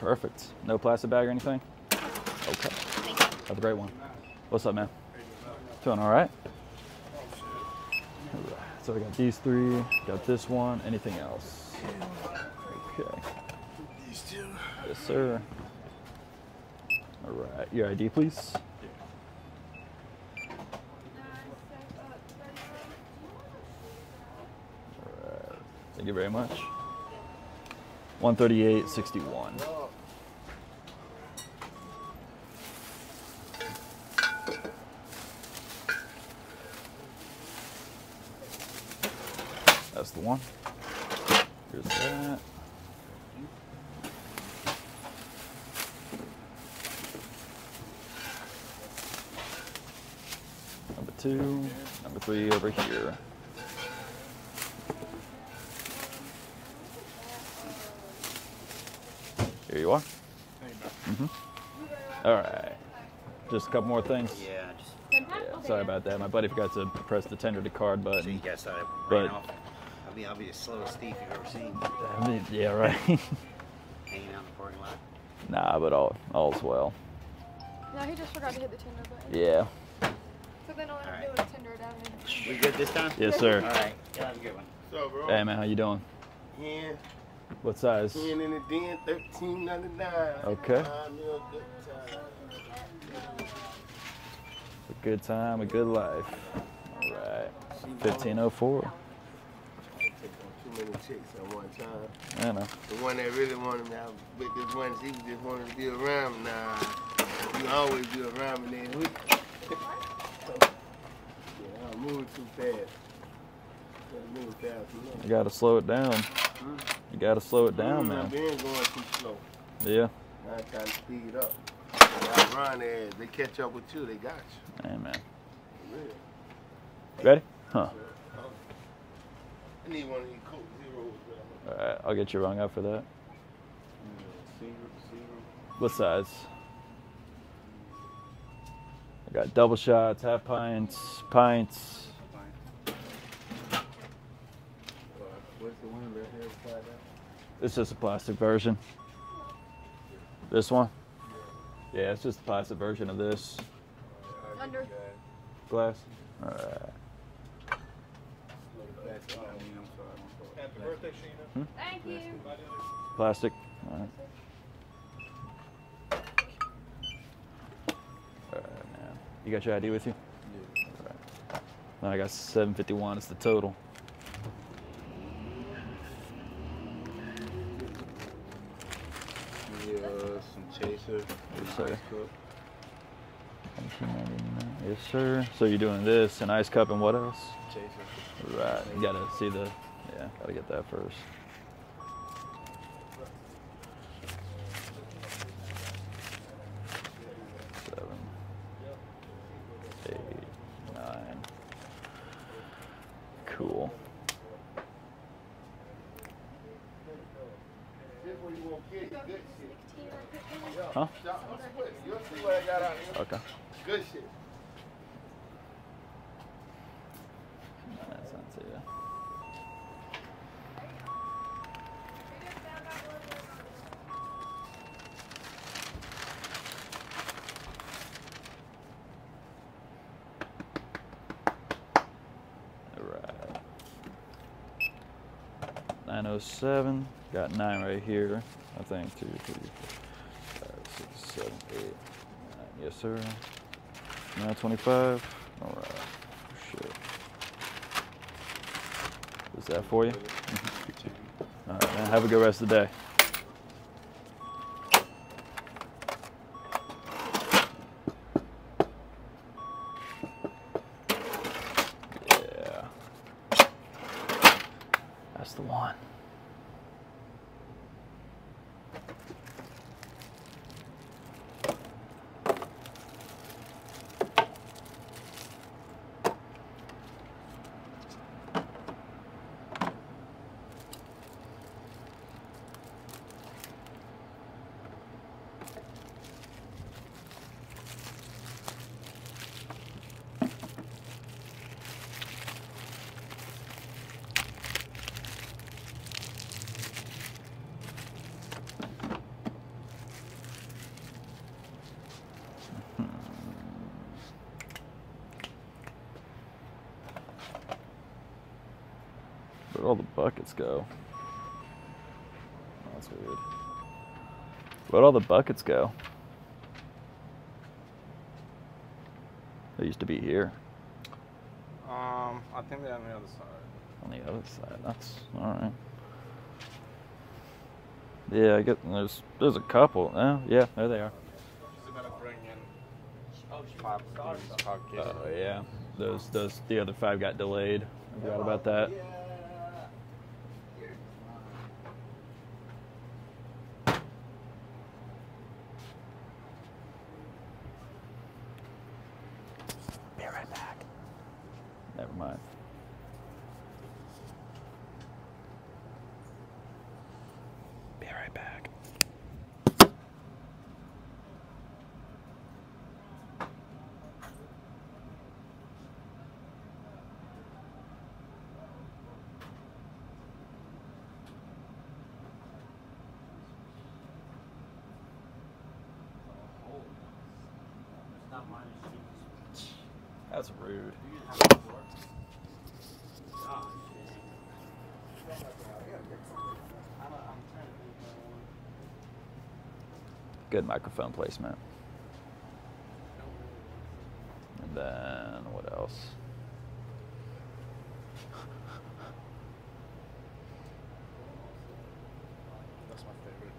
Perfect. No plastic bag or anything? Okay. Have a great one. What's up, man? Doing all right? All right. So we got these three, got this one. Anything else? Okay. These two. Yes, sir. All right. Your ID, please. All right. Thank you very much. 138.61. That's the one. Here's that. Number two, number three over here. Here you are. hmm All right. Just a couple more things. Yeah, just Yeah, sorry about that. My buddy forgot to press the tender to card so you button. guys thought I But- off. I'll be, I'll be the slowest thief you've ever seen. I mean, yeah, right. Hanging out in the parking lot. nah, but all all's well. No, he just forgot to hit the tender button. Yeah. So then all I Alright. do is Tinder it out and We good this time? Yes, sir. right. Y'all have a good one. So, bro. Hey, man, how you doing? Yeah. What size? hen in the den, thirteen ninety nine. Okay. A good time, a good life. All right. 1504. Take on too many chicks at one time. I know. The one that really wanted me, I was with this one, she just wanted to be around me. Nah, you always be around me, then we. yeah, I'm moving too fast. I'm fast enough. You gotta slow it down. Hmm? You gotta slow it down, hmm, I've man. been going too slow. Yeah. Now I trying to speed up. I run there, they catch up with you, they got you. Hey, man. Really. Ready? Huh. I need one of these Coke Zeros. All right. I'll get you rung up for that. Zero, zero. What size? I got double shots, half pints, pints. What's the one right here? Find out. It's just a plastic version. This one? Yeah, it's just the plastic version of this Under. glass. All right. Happy birthday, Sheena. Hmm? Thank you. Plastic. All right. All right, man. You got your ID with you? Yeah. All right. Now I got 751. It's the total. Chaser. Yes, sir. Ice Coke. 1999. Yes, sir. So you're doing this, an ice cup, and what else? Chaser. Right. You gotta see the. Yeah, gotta get that first. Seven, eight, nine. Cool. This one you won't get good shit. Huh? Shop, You'll see what I got out here. Okay. Good shit. That's not too. Alright. 907. Got nine right here. I think two, three, four, five, six, seven, eight, nine. Yes, sir. 925. Alright. Shit. Is that for you? All right, man. Have a good rest of the day. Yeah. That's the one. Where'd all the buckets? Oh, that's weird. Where'd all the buckets go? They used to be here Um, I think they're on the other side. on the other side. That's all right. Yeah, I get there's there's a couple. Oh, yeah, there they are. She's gonna bring in five things. Oh yeah, those those the other five got delayed. I forgot about that. Be right back. Never mind. Be right back. That's rude. Good microphone placement. And then what else? That's my favorite.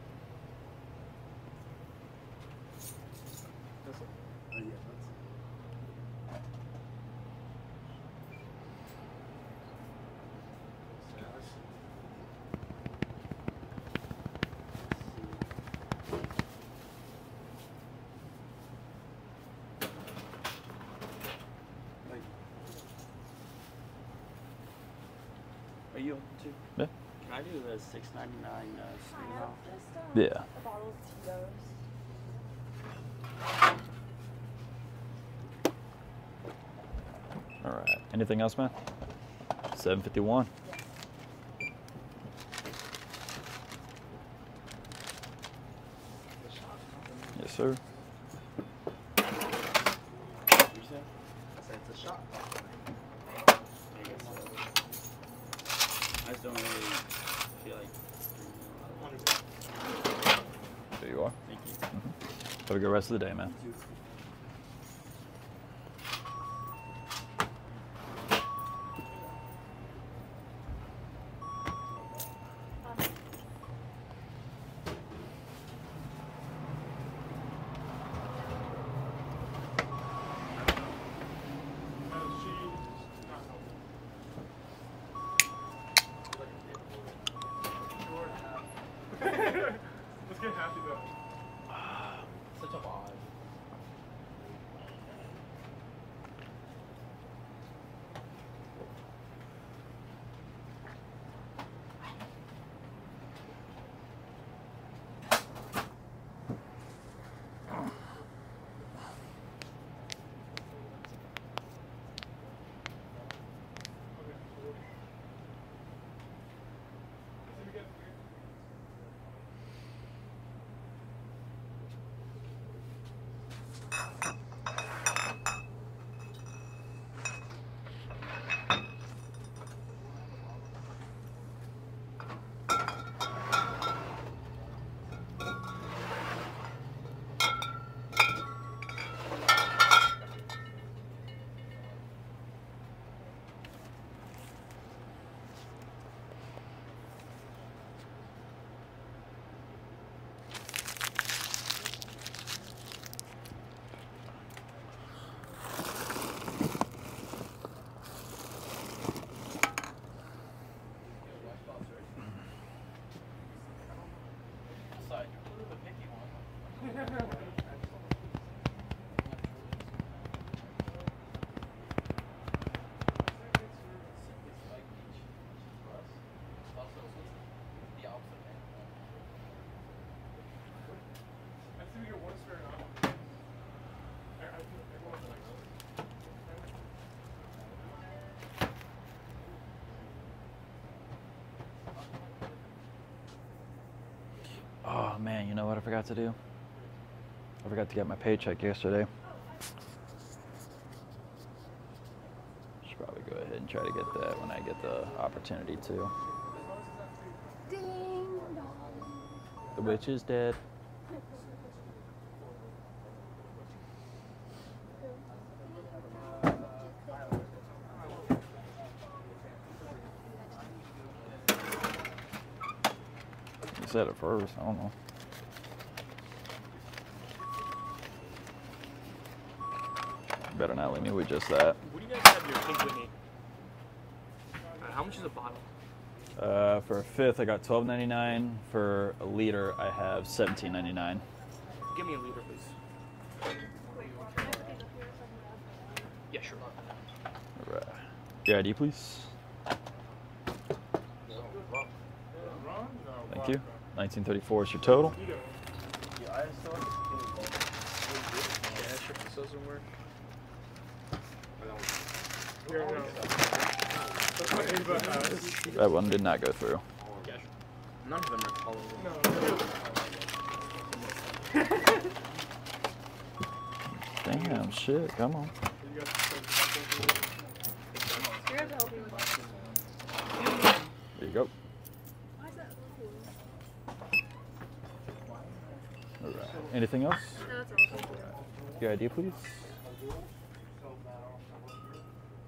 Are you open to? Yeah. Can I do a six ninety nine uh, steam? Yeah. A bottle of Tito's. All right. Anything else, man? 751. Yes, sir. You said? It's a shot. Yeah, I guess so. I just don't really feel like drinking a lot. There you are. Thank you. Have a good rest of the day, man. I forgot to do? I forgot to get my paycheck yesterday. Should probably go ahead and try to get that when I get the opportunity to. The witch is dead. Said it first. I don't know. Better not leave me with just that. What do you guys have your Pink Whitney? Uh, how much is a bottle? Uh, for a fifth, I got twelve ninety nine. For a liter, I have seventeen ninety nine. Give me a liter, please. Yeah, sure. Right. Your ID, please. Thank you. 1934 is your total. Yeah, sure. This doesn't work. Here, no. That's what Ava has. That one did not go through. None of them are colorful. Damn, shit, come on. You got the- You're gonna have to help me with that. There you go. Why is that? All right. Anything else? No, that's all. Your idea, please.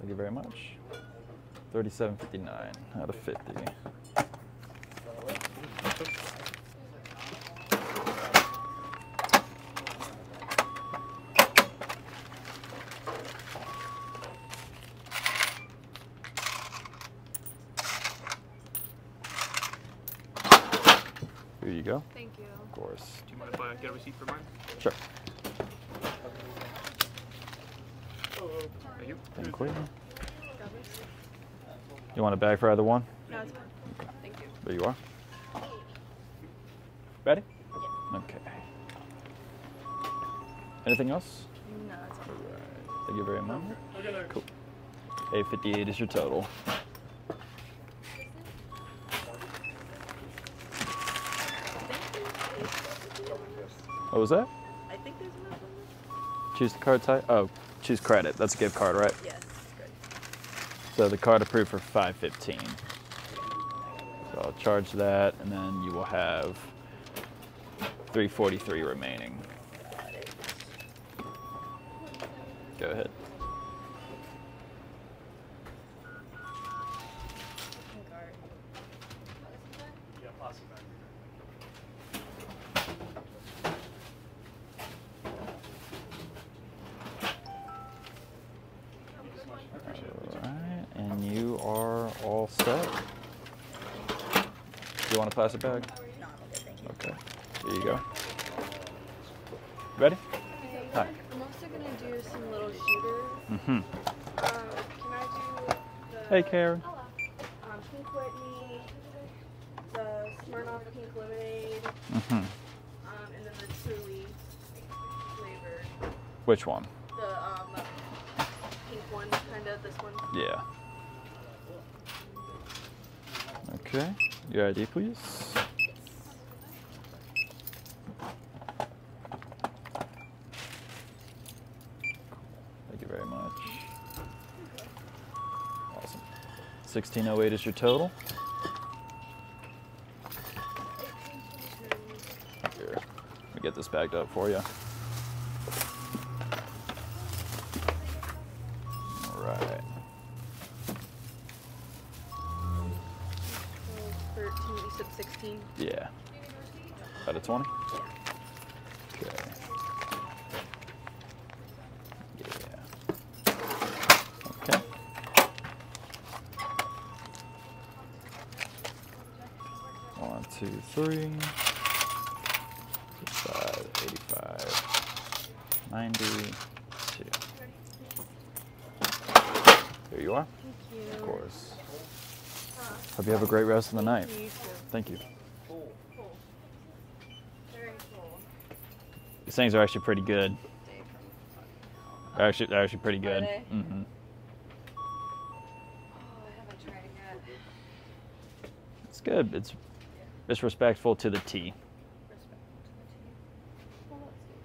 Thank you very much. 37.59 out of 50. Here you go. Thank you. Of course. Do you mind if I get a receipt for mine? Sure. Thank you. Thank you. Got this? You want a bag for either one? No, it's fine. Thank you. There you are. Ready? Yeah. Okay. Anything else? No, that's all. Alright. Thank you very much. Okay. Cool. 858 is your total. What was that? I think there's enough on Choose the card type. Oh, choose credit. That's a gift card, right? this. So the card approved for 515. So I'll charge that, and then you will have 343 remaining. Go ahead. Plastic bag? Okay, thank you. Okay. Go. Ready? Hey, Hi. I'm also gonna do some little shooters. Mm-hmm. Um, can I do the Hey, Karen. um, Pink Whitney, the Smirnoff Pink Lemonade, Mm-hmm. um, and then the Truly flavored, Which one? the um, pink one, kind of this one. Yeah. Okay. Your ID, please. Thank you very much. Awesome. 1608 is your total. Here, let me get this bagged up for you. Have a great rest of the night. You. Thank you. Cool. Very cool. These things are actually pretty good. They're actually, they're actually pretty good. they? hmm Oh, I haven't tried it yet. It's good. It's it's respectful to the T. Respectful to the team. Well, let's do it.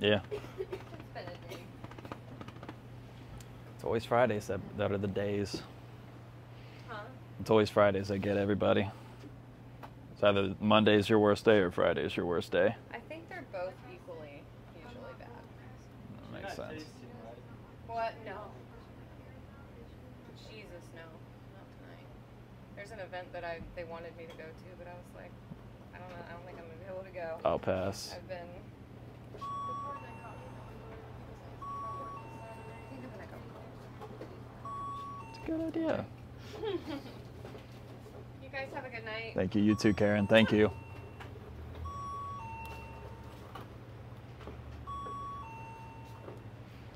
Yeah. It's been a day. It's always Fridays that, that are the days. Huh? It's always Fridays that get everybody. It's either Monday's your worst day or Friday's your worst day. I think they're both equally usually bad. That makes sense. What? No. Jesus, no. Not tonight. There's an event that I they wanted me to go to, but I was like, I don't know. I don't think I'm gonna be able to go. I'll pass. I've been. I think I'm gonna go. It's a good idea. You guys have a good night. Thank you. You too, Karen. Thank you.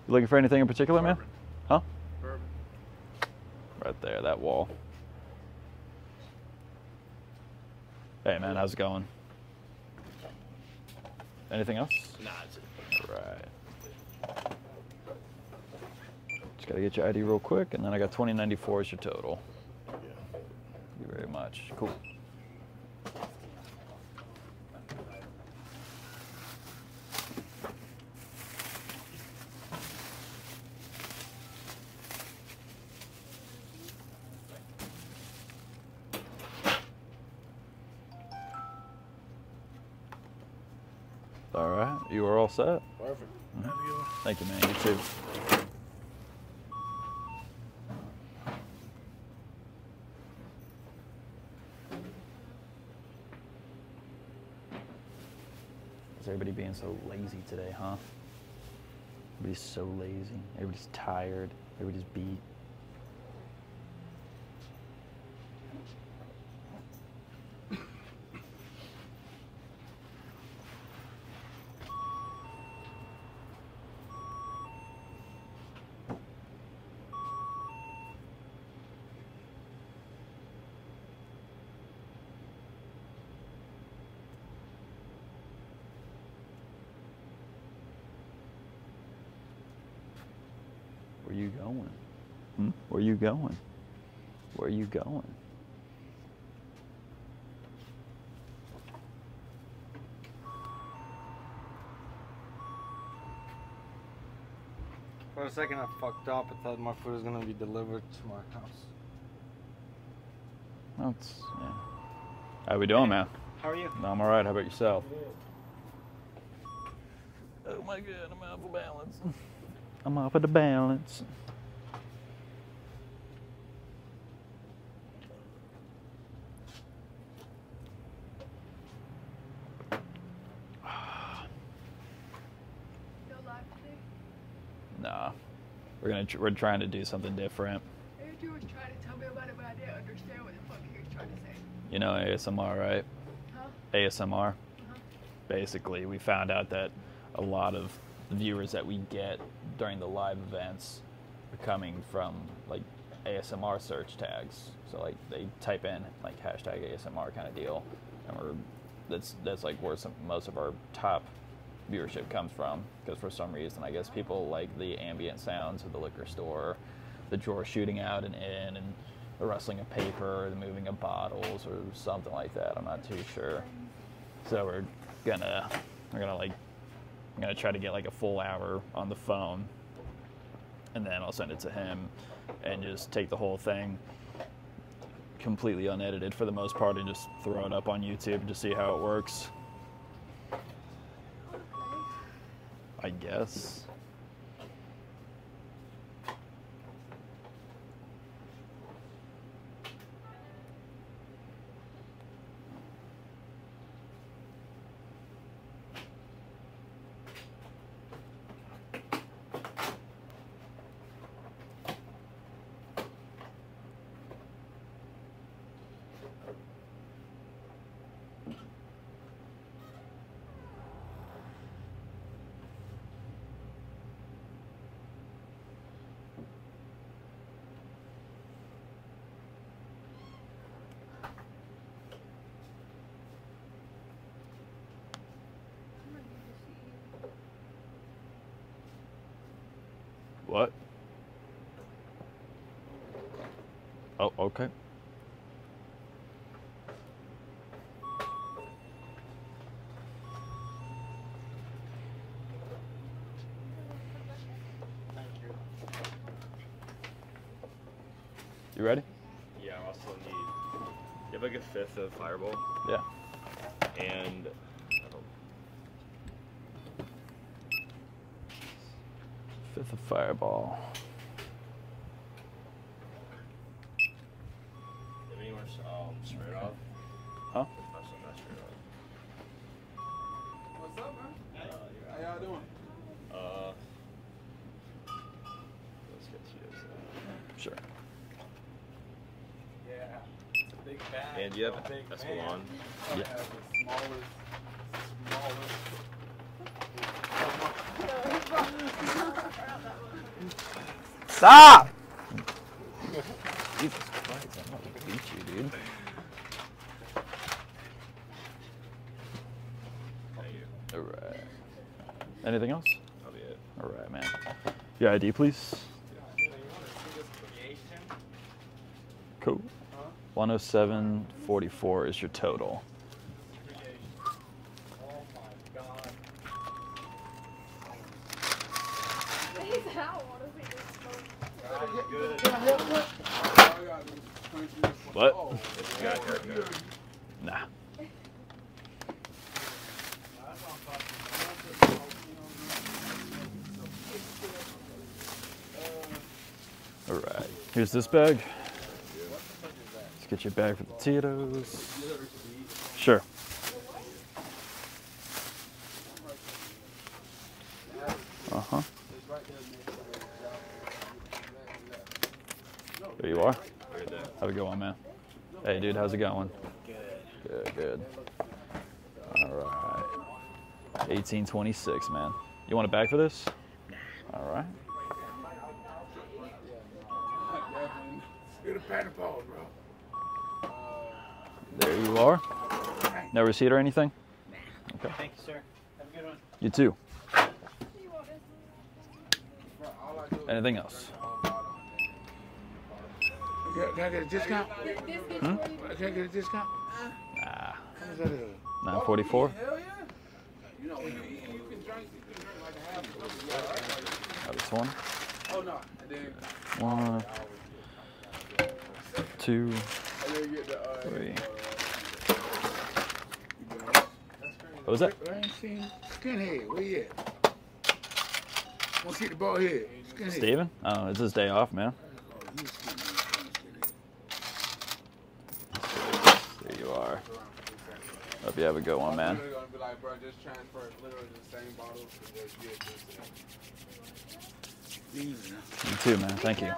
You looking for anything in particular, man? Huh? Bourbon. Right there, that wall. Hey, man, how's it going? Anything else? Nah, it's it. Right. Just gotta get your ID real quick, and then I got 2094 as your total. Thank you very much. Cool. All right, you are all set. Perfect. Mhm. Have a good one. Thank you, man. You too. Is everybody being so lazy today, huh? Everybody's so lazy. Everybody's tired. Everybody's beat. Where you going? Hmm? Where you going? Where are you going? For a second, I fucked up. I thought my food was gonna be delivered to my house. That's yeah. How are we doing, man? How are you? I'm all right. How about yourself? Oh my god, I'm off of balance. I'm off of the balance. No live today. Nah, we're gonna we're trying to do something different. Andrew was trying to tell me about it, but I didn't understand what the fuck he was trying to say. You know ASMR, right? Huh? ASMR. Uh-huh. Basically, we found out that a lot of the viewers that we get during the live events are coming from like ASMR search tags. So like they type in like hashtag ASMR kind of deal, and we're that's that's like where some most of our top viewership comes from because for some reason I guess people like the ambient sounds of the liquor store, the drawer shooting out and in, and the rustling of paper, the moving of bottles, or something like that. I'm not too sure. So we're gonna we're gonna like I'm gonna try to get like a full hour on the phone, and then I'll send it to him, and just take the whole thing completely unedited for the most part, and just throw it up on YouTube to see how it works. I guess. Okay. You ready? Yeah, I also need. You have like a fifth of Fireball. Yeah. And. Fifth of Fireball. You have a big Espolon? Yeah. have the smallest, smallest. Stop! Jesus Christ, I'm about to beat you, dude. You. Alright. Anything else? That'll be it. Alright, man. Your ID, please. Cool. 107.44 is your total. What? Good. All I gotta do is Get your bag for the Tito's. Sure. Uh huh. There you are. Have a good one, man. Hey, dude, how's it going? Good. Good, good. All right. 1826, man. You want a bag for this? All right. Get a pan of paws, bro. There you are. No receipt or anything? Okay. Thank you, sir. Have a good one. You too. all I do is Anything else? Can can I get a discount? Hmm? Can I get a discount? Nah. How much that is? 944. Hell yeah. You know, when you eat, you can drink, you can drink like a half of it. Yeah, right. Got this one. Oh no. And then, One, two, What was that? I ain't seen skinhead. Where you at? Want to see the ball head? Skinhead. Steven? Oh, it's his day off, man. Oh, you skinhead. skinhead. There you are. Hope you have a good one, man. They're gonna be like, bro, just transfer literally the same bottles to just get this. Easy. You too, man. Thank you.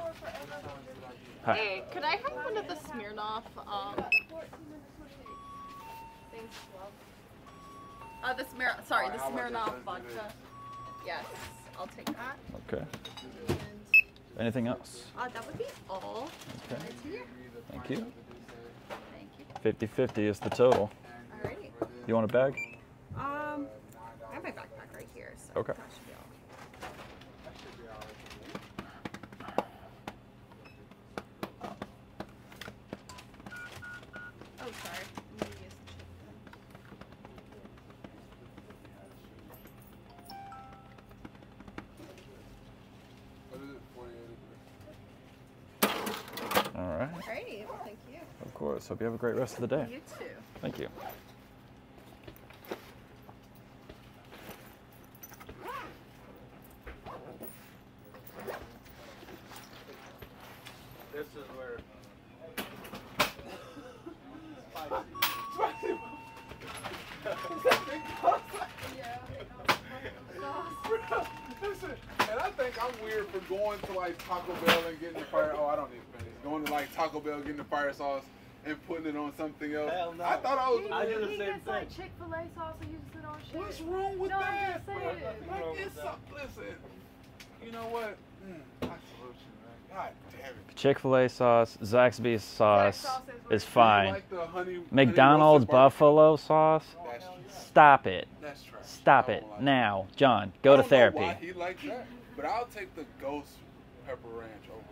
Hi. Hey, could I have one of the Smirnoff? Um, Thanks, love. Uh, the Smir. Sorry, the How much Smirnoff vodka. Yes, I'll take that. Okay. And Anything else? uh, that would be all. Okay. Right here. Thank you. Thank you. 50 50 is the total. Alrighty. You want a bag? Um, I have my backpack right here, so Okay. Course. Hope you have a great rest of the day. You too. Thank you. Something else. Hell no. I thought I was. I do the he same gets like thing. Chick Fil A sauce and uses it on shit. What's wrong with No, I'm that? just saying. Like, it's so, listen, you know what? Mm, I salute you. God damn it. Chick fil A sauce, Zaxby's sauce sauce is what is it is. fine. Like the honey, honey McDonald's roasted barbecue. buffalo sauce, That's, stop it. that's trash. Stop it like now. John, go I to don't know therapy. Why he likes that, but I'll take the ghost pepper ranch over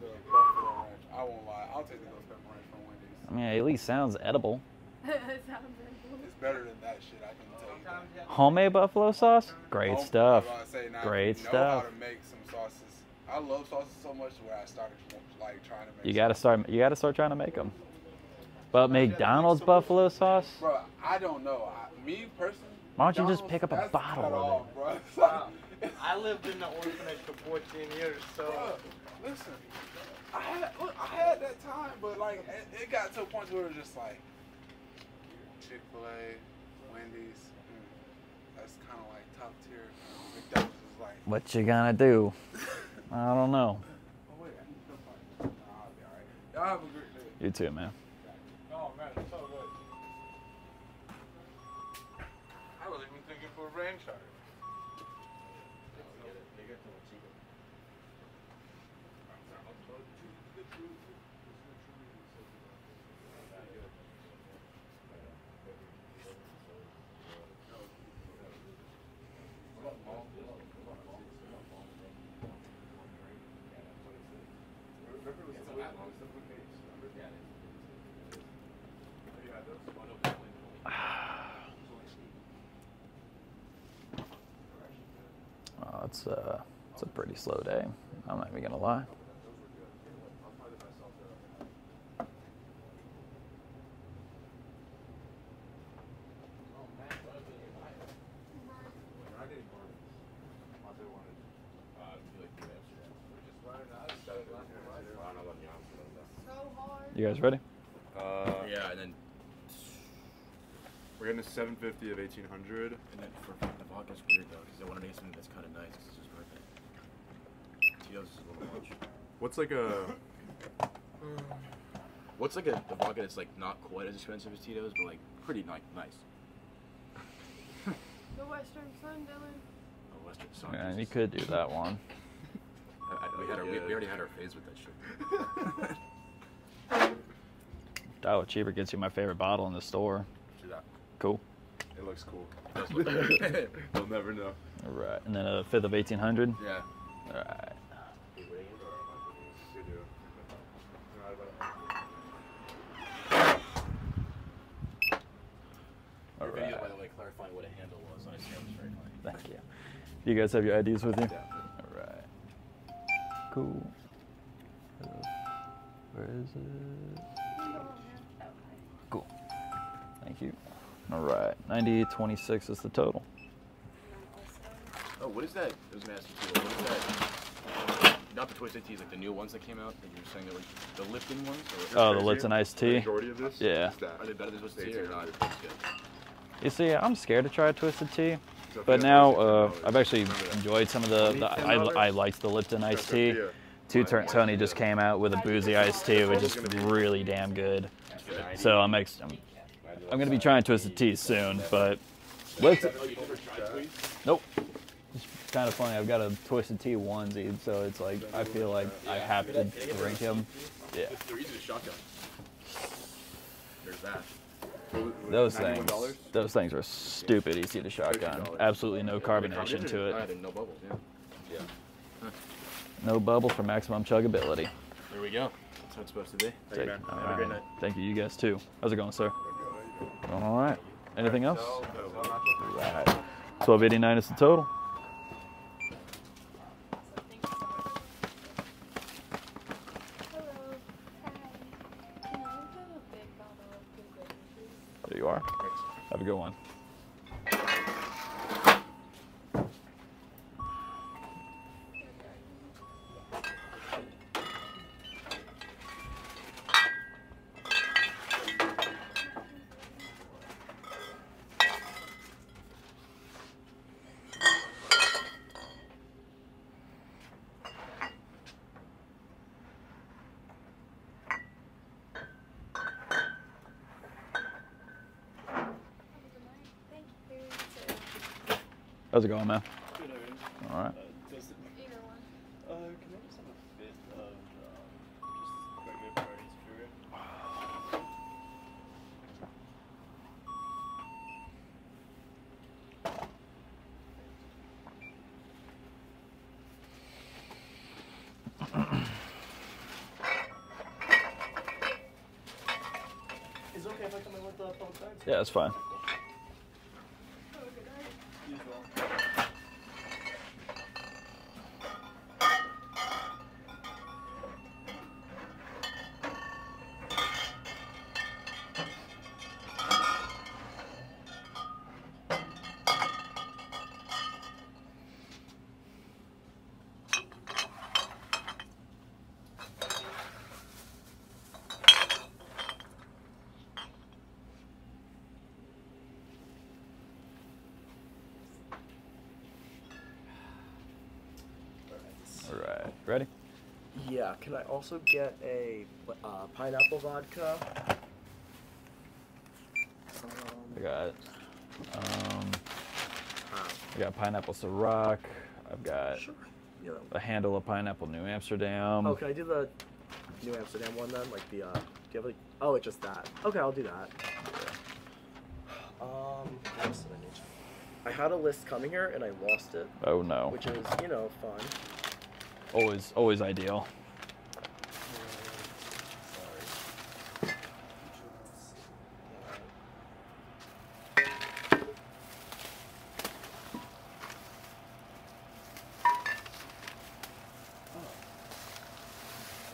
the buffalo ranch. I won't lie. I'll take the ghost pepper ranch from Wendy's. I mean, it at least sounds edible. it sounds very It's better than that shit. I can tell you. That. Homemade buffalo sauce? Great Home- stuff. I was about to say, now, Great if you know stuff. how to make some sauces. I I love sauces so much where I started like trying to make. You gotta start. You gotta start trying to make them. But McDonald's buffalo sauce. Bro, I don't know. I, me personally. Why don't you just pick up a bottle of it? off, Bro. Wow. I lived in the orphanage for 14 years, so Bro, listen, I had look, I had that time, but like it, it got to a point where it was just like Chick Fil A, Wendy's, mm, that's kind of like top tier. McDonald's is like, What you gonna do? I don't know. oh wait, I need to find. Nah, I'll be alright. Y'all have a great day. You too, man. oh man, it's so good. I was even thinking for a rain shower. Oh, it's uh, it's a pretty slow day. I'm not even gonna lie. You guys ready? Uh, Yeah, and then We're getting a 750 of 1800. and then for the vodka's weird though, because I wanted to get something that's kind of nice because it's his birthday. Tito's is a little much. What's like a mm. What's like a the vodka that's like not quite as expensive as Tito's, but like pretty ni- nice. The Western Son, Dylan. A oh, Western Son. Yeah, you Jesus. could do that one. I, I, we, had our, we, we already had our phase with that shit. Dollar Cheaper gets you my favorite bottle in the store. Do that. Cool. It looks cool. It does look good. You'll never know. All right, and then a fifth of 1800. yeah. All right. We do. All Your video, by the way, clarifying what a handle was on his hand was. Thank you. You guys have your IDs with you? Yeah. All right. Cool. Where is it? All right. 9826 is the total. Oh, what is that? I was gonna ask you. What is that? Not the twisted teas, like the new ones that came out that you were saying that were the Lipton ones. Or Oh, the Lipton iced The tea. majority of this Yeah. is that. Are they better than twisted tea or not? 1800. That's good. You see, I'm scared to try a twisted tea, but now uh, I've actually enjoyed some of the. the I, $10? I liked the Lipton iced tea. Two Turn Tony just came out with a boozy iced tea, which is really damn good. So I'm ex- I'm, I'm gonna be trying twisted tea soon, but Lipton. You never tried Tweez? Nope. It's kind of funny. I've got a twisted tea onesie, so it's like I feel like I have to drink him. Yeah. They're easy to shotgun. There's that. Those things, those things are stupid easy to shotgun. Absolutely no carbonation to it. no bubbles, yeah. Yeah. No bubbles for maximum chuggability. There we go. That's how it's supposed to be. Thank you, man. Have a great night. Thank you. You guys too. How's it going, sir? Going all right. Anything else? No. Right. 1289 is the total. Hello. Hi. Can I do a big bottle of good gravy, please? There you are. Have a good one. How's it going, man? All right. Either one. Uh, can I just have a fifth of um, just regular party spirit? Is it okay if I come in with the phone cards? Yeah, that's fine. Use well. right. Ready? Yeah. Can I also get a uh, pineapple vodka? Um, I got um, I got pineapple Ciroc. I've got sure. Yeah. a handle of pineapple New Amsterdam. Oh, can I do the New Amsterdam one then? Like the uh, do you have like? Oh, it's just that. Okay, I'll do that. Um, what else did I? I had a list coming here and I lost it, Oh no. which is you know fun. Always always ideal. Sorry.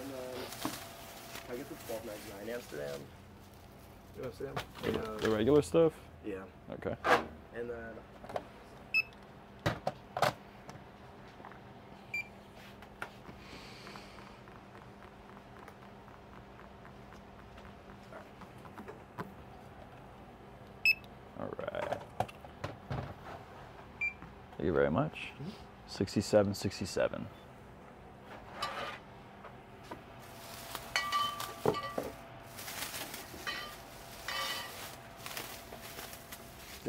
And then, can I get the twelve ninety nine Amsterdam? New Amsterdam. And, The regular stuff? yeah. Okay. And then. All right. Thank you very much. Mm-hmm. 67 67.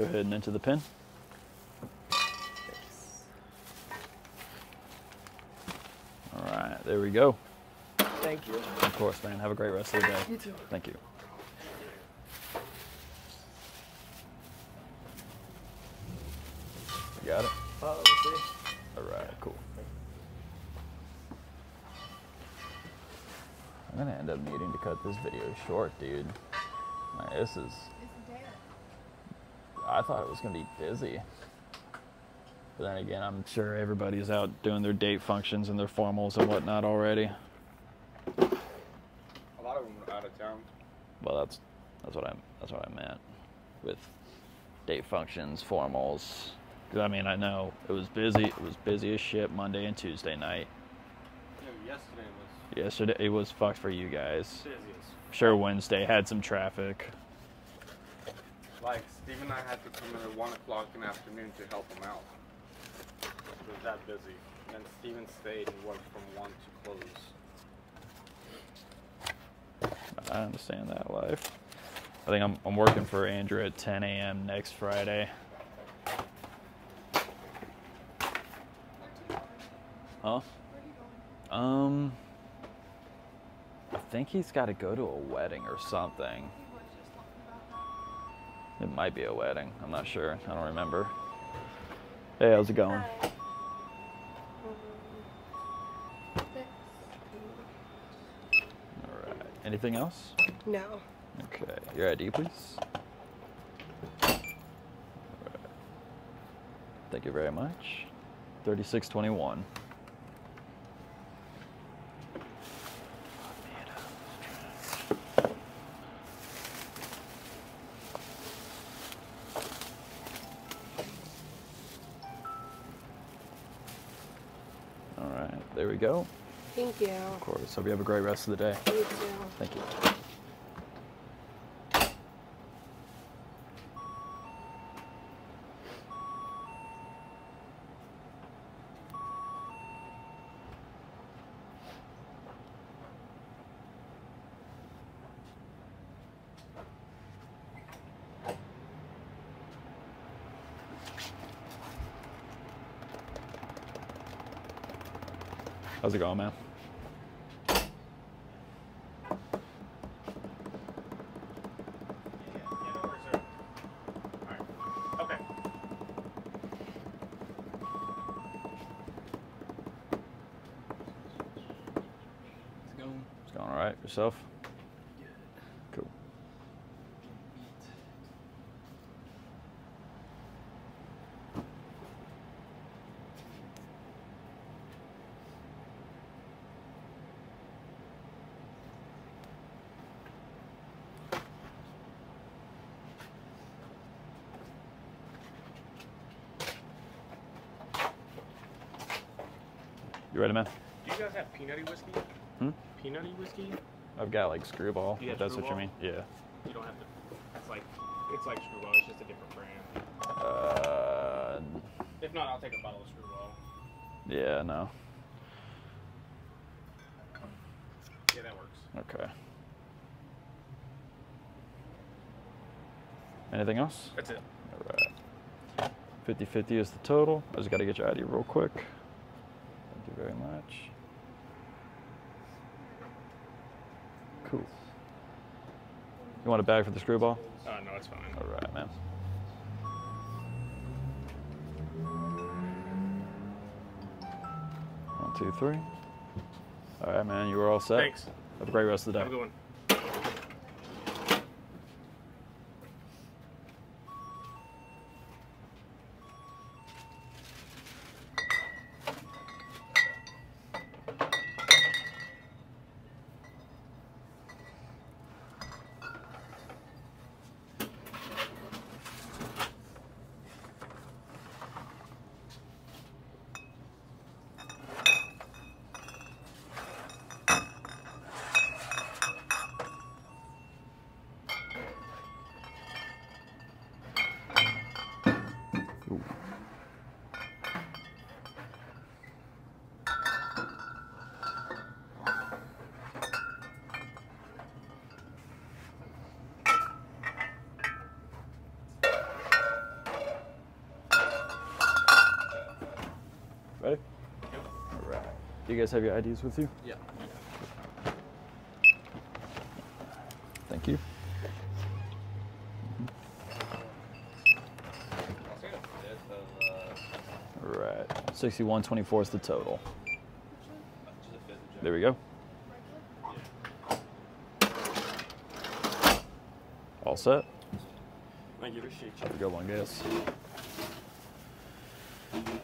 Go ahead and enter the pin. All right, there we go. Thank you. Of course, man. Have a great rest of the day. You too. Thank you. You got it? Uh. All right, cool. I'm gonna end up needing to cut this video short, dude. Like, this is. It's there. I thought it was gonna be busy. But then again, I'm sure everybody's out doing their date functions and their formals and whatnot already. A lot of them are out of town. Well, that's that's what I that's what I meant with date functions, formals. 'Cause, I mean, I know it was busy. It was busy as shit Monday and Tuesday night. Yeah, yesterday was Yesterday it was fucked for you guys. busy as Sure, Wednesday had some traffic. Like Steve and I had to come in at one o'clock in the afternoon to help him out. It was that busy. And then Steven stayed and worked from 1 to close. I understand that life. I think I'm I'm working for Andrew at 10 a.m. next Friday. Huh? Um, I think he's got to go to a wedding or something. It might be a wedding. I'm not sure. I don't remember. Hey, how's it going? All right. Anything else? No. Okay. Your ID, please. Thank you very much. 3621. Course. Hope you have a great rest of the day. You. Thank you. How's it going, man? Okay. It's going. It's going all right. Yourself? Cool. You ready, man? Do you guys have peanutty whiskey? Hmm? Peanutty whiskey? I've got like screwball. If that's screwball? what you mean. Yeah. You don't have to. It's like it's like screwball. It's just a different brand. Uh. If not, I'll take a bottle of screwball. Yeah. No. Yeah, that works. Okay. Anything else? That's it. All right. 50-50 is the total. I just got to get your ID real quick. You want a bag for the screwball? Uh, no, it's fine. All right, man. One, two, three. All right, man. You are all set. Thanks. Have a great rest of the day. Have a good one. Ready? All right. Do you guys have your IDs with you? Yeah. Thank you. All right. 6124 is the total. There we go. All set? Thank you. Appreciate you. Have a good one, guys. Thank you.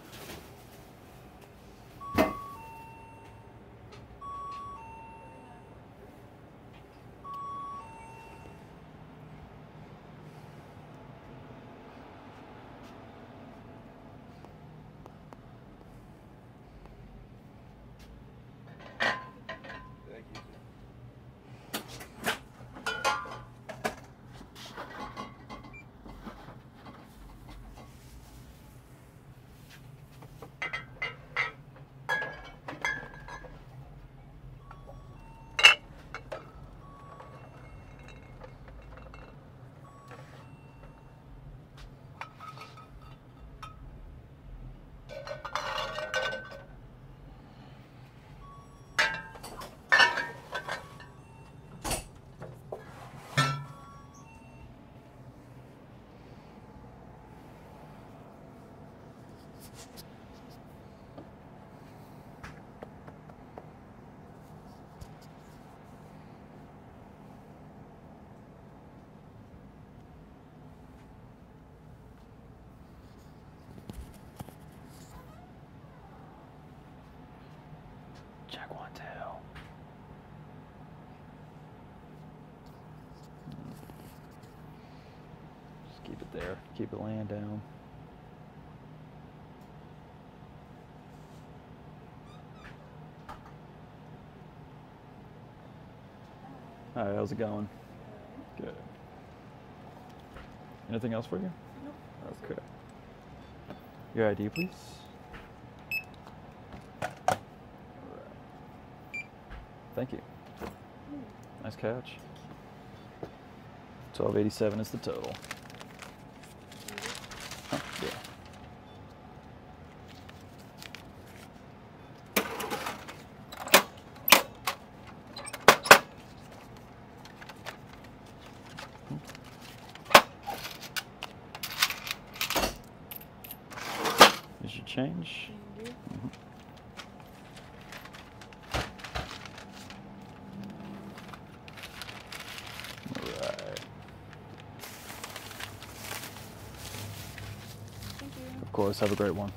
Check one, two. Just keep it there. Keep it laying down. All right, how's it going? Good. Anything else for you? Nope. Okay. Your ID, please. Thank you. Nice catch. 1287 is the total. Huh, yeah. Here's your change. Mhm. Alright. Thank you. Of course, have a great one.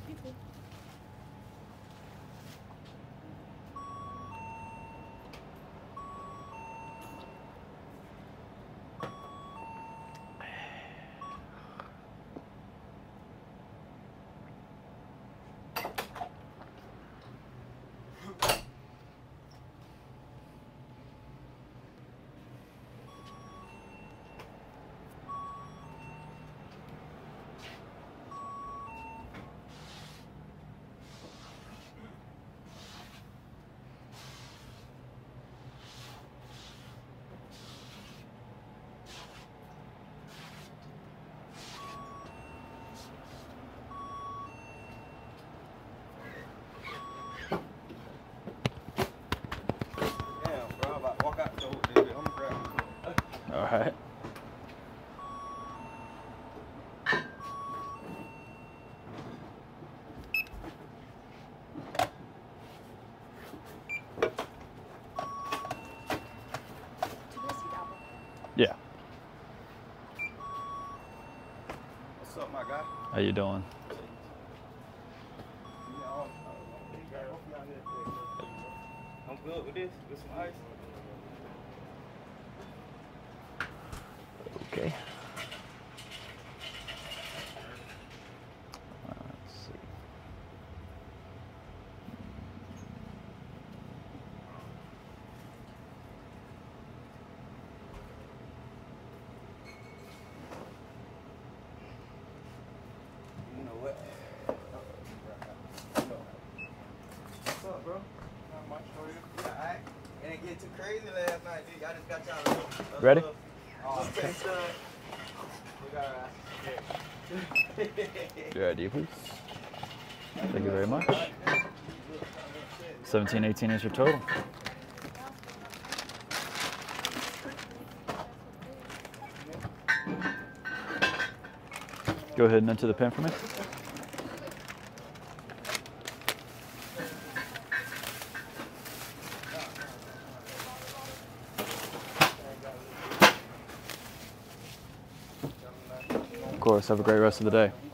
How you doing? I'm good with this. With some ice. Okay. Uh, Let's see. You know what? What's up, bro? Not much for you. Yeah, alright. It didn't get too crazy last night, dude. I just got y'all little. Uh, Ready? okay, son. We got alright. Your ID, please. Thank you very much. 1718 is your total. Go ahead and enter the pin for me. Have a great rest of the day.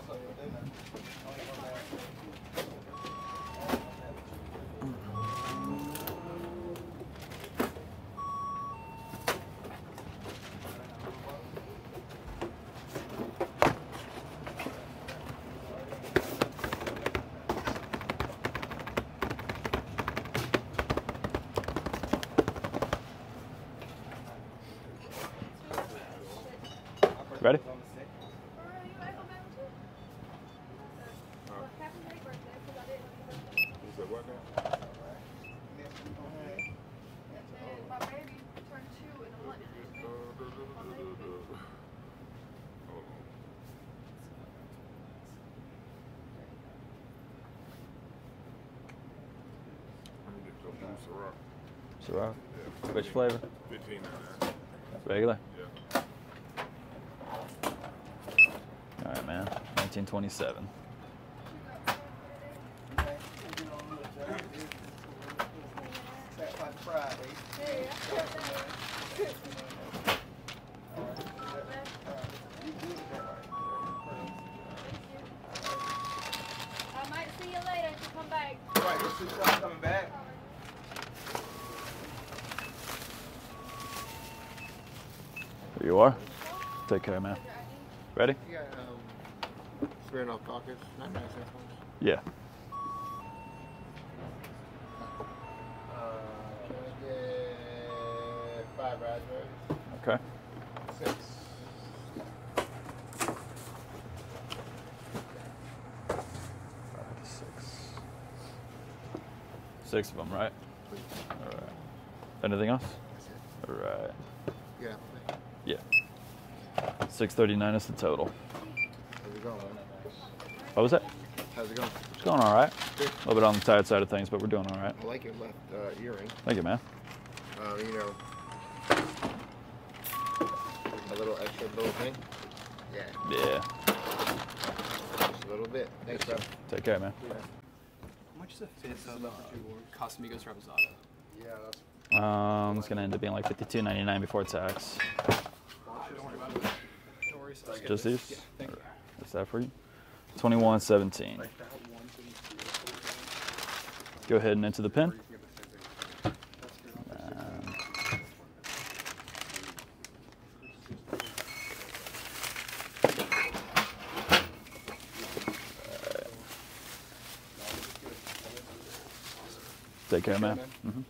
flavor? Regular? Yeah. All right, man. 1927. Take care, man. Ready? You um, squaring caucus, not cents. Yeah. Uh, yeah, five raspberries. Okay. Six. Six. Six of them, right? All right. Anything else? 639 is the total. How's it going, man? What was that? How's it going? It's going all right. Good. A little bit on the tired side of things, but we're doing all right. I like your left uh, earring. Thank you, man. Um, you know, a little extra little thing. Yeah, Yeah. just a little bit. Thanks, bro. Take care, man. How much is a fifth of uh, Casamigos Reposado? Yeah, that's Um, it's gonna end up being like 52.99 before tax. Don't worry about it. Don't worry. so I get Just this. these? Yeah, thank you. Is that for you? 21.17. Go ahead and enter the pin. Um, Take care, man. hmm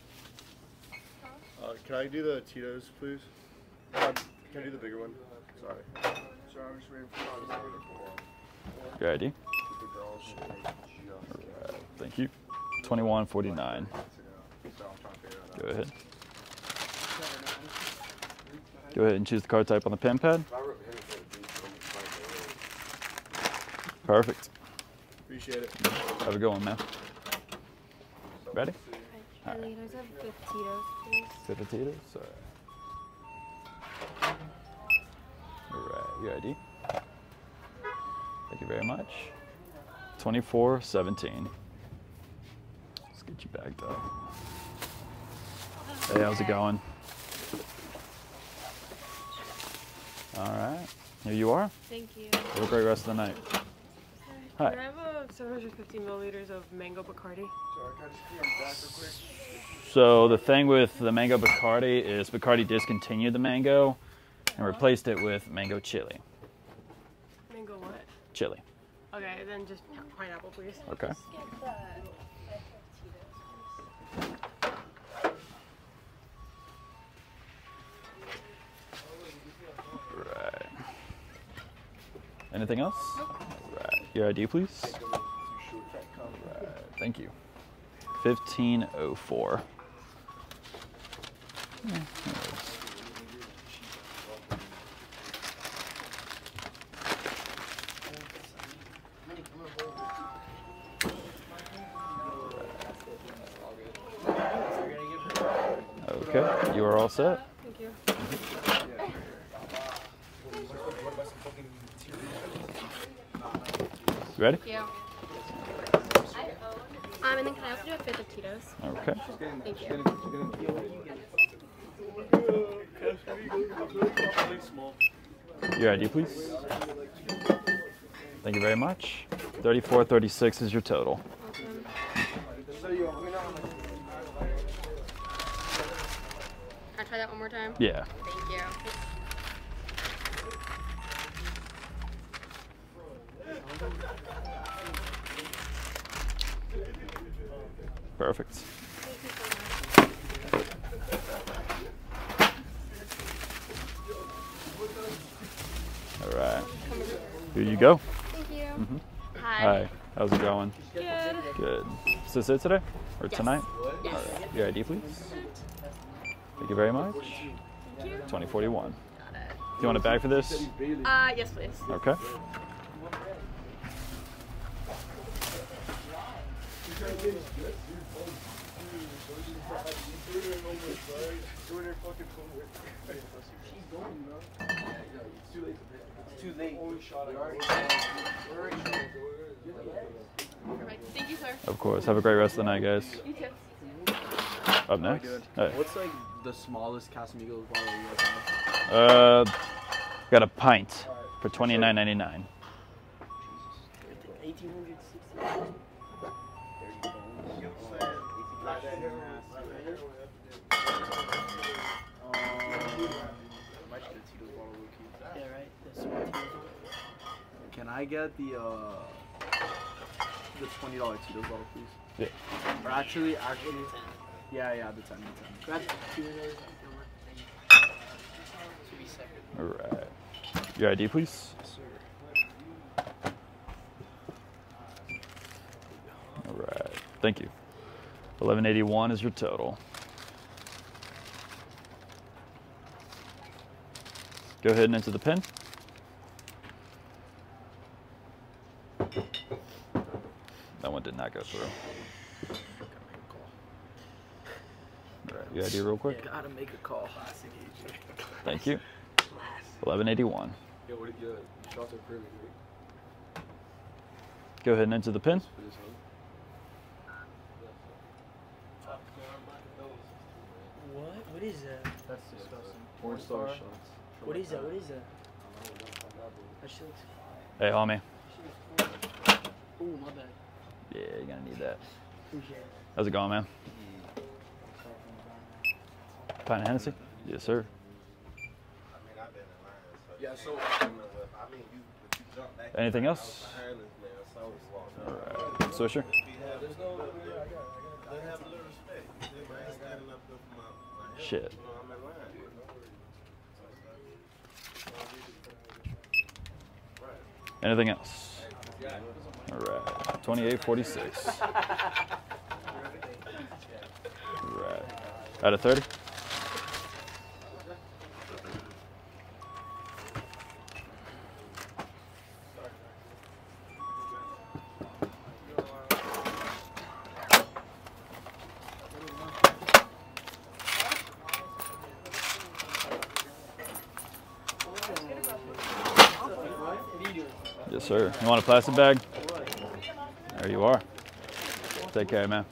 Uh, can I do the Tito's, please? Um, can I do the bigger one? Sorry. Sorry, I'm just waiting for Your ID? Alright, thank you. 21.49. Go ahead. Go ahead and choose the card type on the pen pad. Perfect. Appreciate it. Have a good one, man. Ready? Charlie, can I have 50 Tito's, please? Fifty Tito's? Alright. Your ID. Thank you very much. 2417. Let's get you backed up. Hey, how's it going? All right. Here you are. Thank you. Have a great rest of the night. Hi. Can I have uh, a 750 milliliters of mango Bacardi? So the thing with the mango Bacardi is Bacardi discontinued the mango and replaced it with mango chili. Mango what? Chili. Okay, then just pineapple, please. Okay. Right. Anything else? Right. Your ID, please. Right. Thank you. 1504. Yeah, set. Thank you. You ready? Yeah. Um, and then can I also do a fifth of Tito's? Okay. Thank you. Your ID, please. Thank you very much. 3436 is your total. Time? Yeah. Thank you. Perfect. All right. Here you go. Thank you. Mhm. Hi. Hi. How's it going? Good. Good. Is this it today? Or Yes. tonight? Yes. All right. Your ID, please. Thank you very much. Thank you. 2041. Do you want a bag for this? Uh, yes, please. Okay. Too late. Thank you, sir. Of course. Have a great rest of the night, guys. You too. Up next. Hey. What's like the smallest Casamigos bottle you guys have? Uh, got a pint for twenty nine ninety nine. 1860. Yeah, right. The small Tito's one. Can I get the uh the twenty dollar Tito's bottle, please? Yeah. Or actually, actually, yeah, yeah, the ten, the ten. Grab two of those. Gilbert. Should. All right. Your ID, please. All right. Thank you. Eleven eighty one is your total. Go ahead and enter the pin. That one did not go through. All right. Your ID, real quick. Gotta make a call. Thank you. Eleven eighty one. Yo, what did you uh, shots are pretty Go ahead and enter the pin. What? What is that? That's disgusting. Porn star shots. What is that? What is that? That shit looks. Hey, homie. Ooh, my bad. Yeah, you're gonna need that. How's it going, man? Pint of Hennessy? Yes, sir. Yeah, so Anything else? All right. Swisher? Shit. Anything else? All right. 2846. All right. Out of 30? You want a plastic bag? There you are. Take care, man.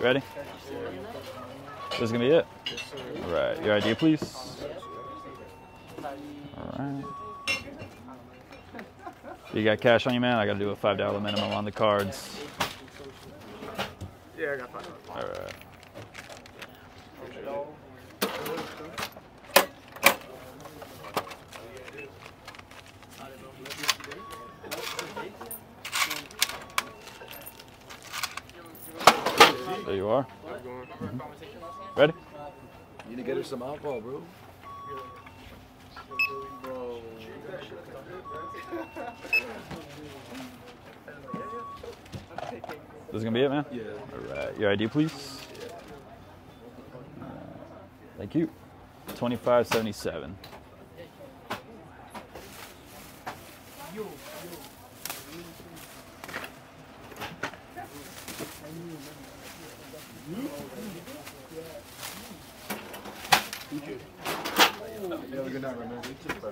Ready? This is gonna be it. All right. Your ID, please. All right. You got cash on you, man? I gotta do a five dollar minimum on the cards. Yeah, I got five. All right. Your ID, please. Uh, thank you. 2577.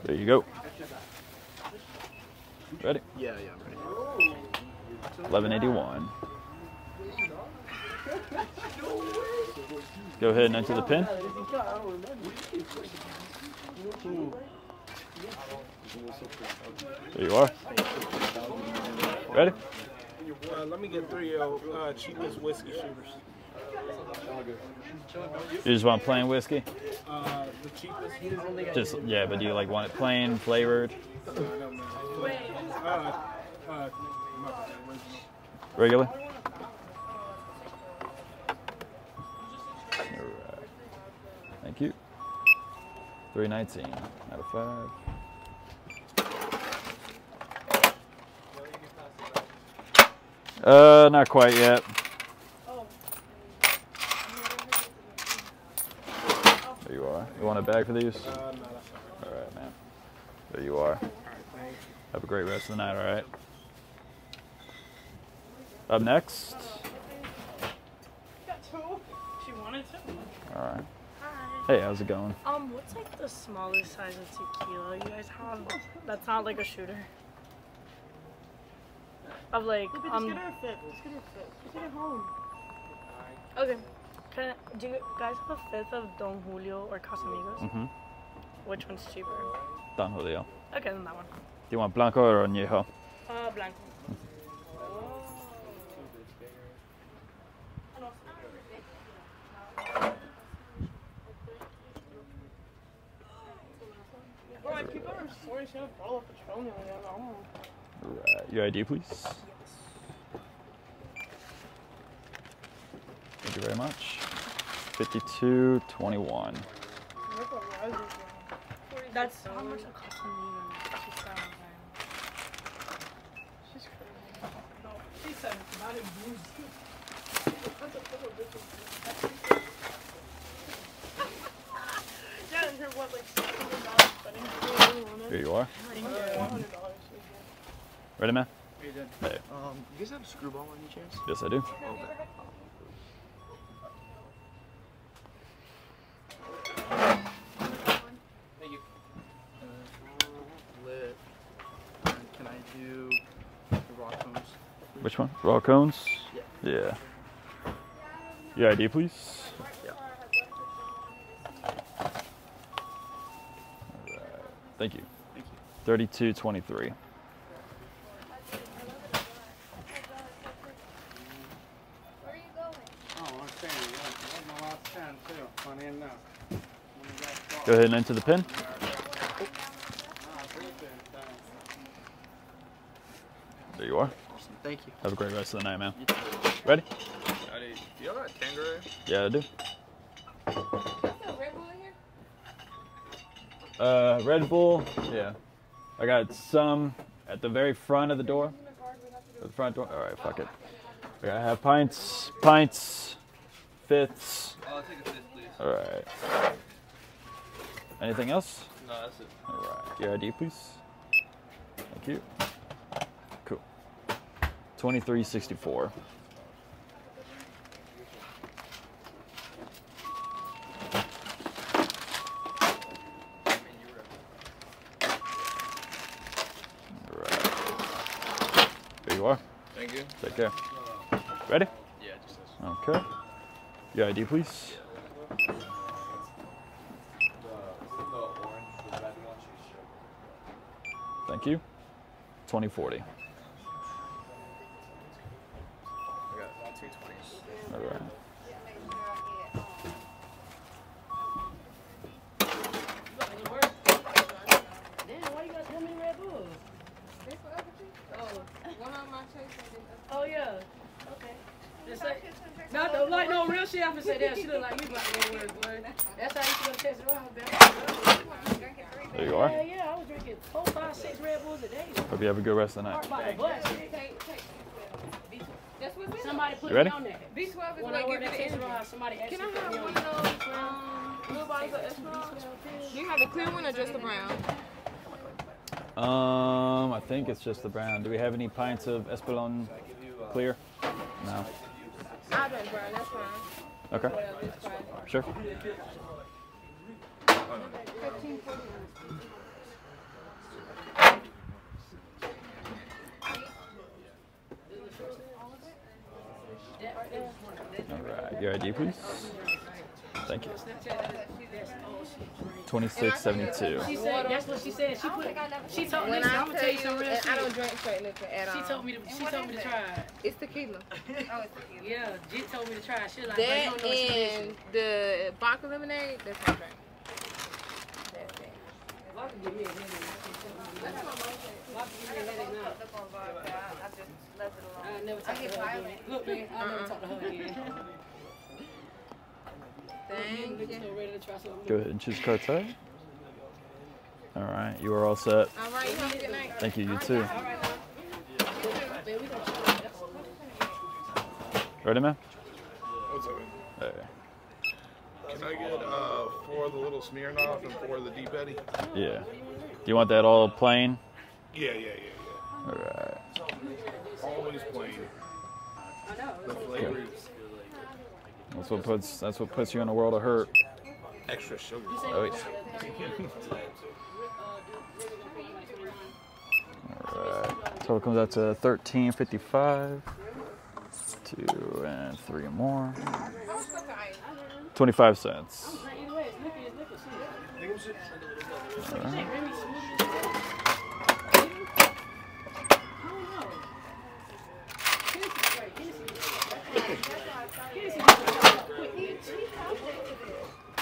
There you go. Ready? Yeah, yeah, I'm ready. 1181. Go ahead and enter the pin. There you are. Ready? Uh, let me get three uh, uh, cheapest whiskey shooters. You just want plain whiskey? Uh, the cheapest. Just yeah, but do you like want it plain, flavored, Uh, uh, my bad, original. regular? Thank you. Three nineteen out of five. Uh, not quite yet. There you are. You want a bag for these? All right, man. There you are. Have a great rest of the night. All right. Up next. Got two. She wanted two. All right. Hey, how's it going? Um, what's like the smallest size of tequila you guys have? That's not like a shooter. Of like, Look, um. just get her a fifth. Just get her a fifth. Just get her home. Okay. Can I, do you guys have a fifth of Don Julio or Casamigos? Mm-hmm. Which one's cheaper? Don Julio. Okay, then that one. Do you want blanco or añejo? Uh, Blanco. Keep on story she had a bottle of Patron. I don't. Right. Your ID, please. Thank you very much. Fifty-two twenty-one. That's how much it costs me. She's so crazy. No, she said not in booze. yeah, and her what, like six hundred dollars spending on it. Here you are. Thank you. $100. Ready, man? Hey, Dad. Hey. Um, you guys have a screwball on any chance? Yes, I do. Thank you. Uh, can I do the rock cones? Which one? Raw cones? Yeah. Yeah. Your ID, please. Yeah. Thank you. Thank you. Thirty-two twenty-three. Oh, I'm saying, yeah, that's my last ten too. Funny enough. When we got caught. Go ahead and enter the pin. Appreciate that. There you are. Thank you. Have a great rest of the night, man. Ready? Howdy. Do you have a Tanqueray? Yeah, I do. Red Bull in here? Uh, Red Bull. Yeah. I got some at the very front of the door. The front door. All right, fuck it. I gotta have pints, pints, fifths. Oh, I'll take a fifth, please. All right. Anything else? No, that's it. All right. Your ID, please. Thank you. Cool. Twenty-three sixty-four. All right. Okay. Ready? Yeah, just this. Okay. Your ID, please. Thank you. 2040. ready? B12 is gives you. Somebody Can I have one of those um, blue of you have the clear one or just the brown? Um, I think it's just the brown. Do we have any pints of Espolon clear? No. I drink brown, that's fine. Okay. Sure. 15, All right. Your ID, please. Thank you. 2672. She said, that's what she said. She put, she told me, I I'm gonna tell tell you you, some real shit. I don't drink straight liquor at She told me to, she told me to try it. It's tequila. oh, it's tequila. Yeah, Jit told me to try it. She like, That don't know what's in and the vodka lemonade, that's my drink. Vodka give me a headache. Vodka give me a headache now. I never talk to her again. Look, man, I never talk to her again. Thank you. ready to try something Go ahead and choose cartel. All right. You are all set. All right, you have a good night. Thank you. You too. Man, we gonna. Ready, man? What's up, man? There. Can I get uh, four of the little Smirnoff and four of the Deep Eddy? Yeah. Do you want that all plain? Yeah, yeah, yeah, yeah. All right. Always plain. The flavors, That's what puts that's what puts you in a world of hurt. extra sugar. Oh, yeah. All right. Total comes out to thirteen fifty five. Two and three more. Twenty five cents. Either way, it's liquor, it's liquor shit. All right.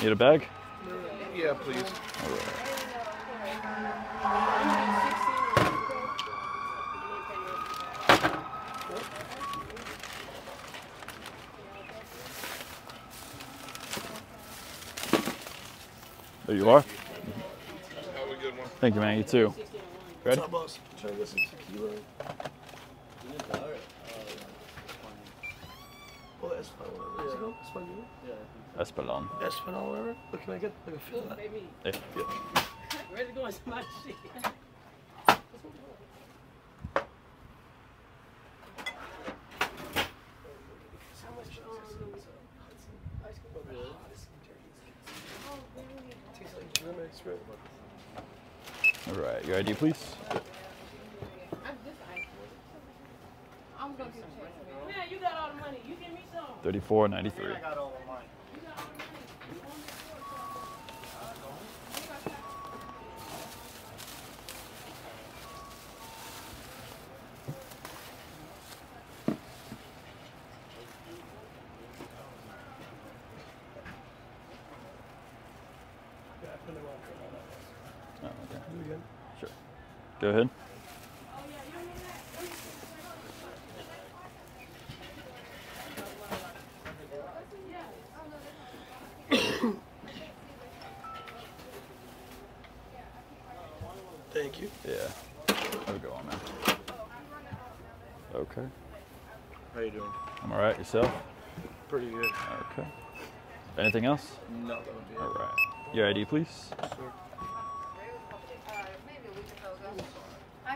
Need a bag? Yeah, please. There you are. Have a good one. Thank you, man. You too. Ready? What's up, boss? Trying to get some tequila. That's fine. Whatever. Is it go? Espanol? Yeah. Espolon. Whatever. Look, can I get like a feel of that? Baby, Yeah. yeah. ready to go into my shit. Tastes like German Express. All right. Your ID, please. I'm gonna keep checking. Man, you got all the money. You give me some. Thirty four ninety three. got all the money. Oh, okay. Sure. Go ahead. Thank you. Yeah. Have a good one, man. Okay. How you doing? I'm all right. Yourself? Pretty good. Okay. Anything else? No, that would be. All right. Your ID, please. Sure.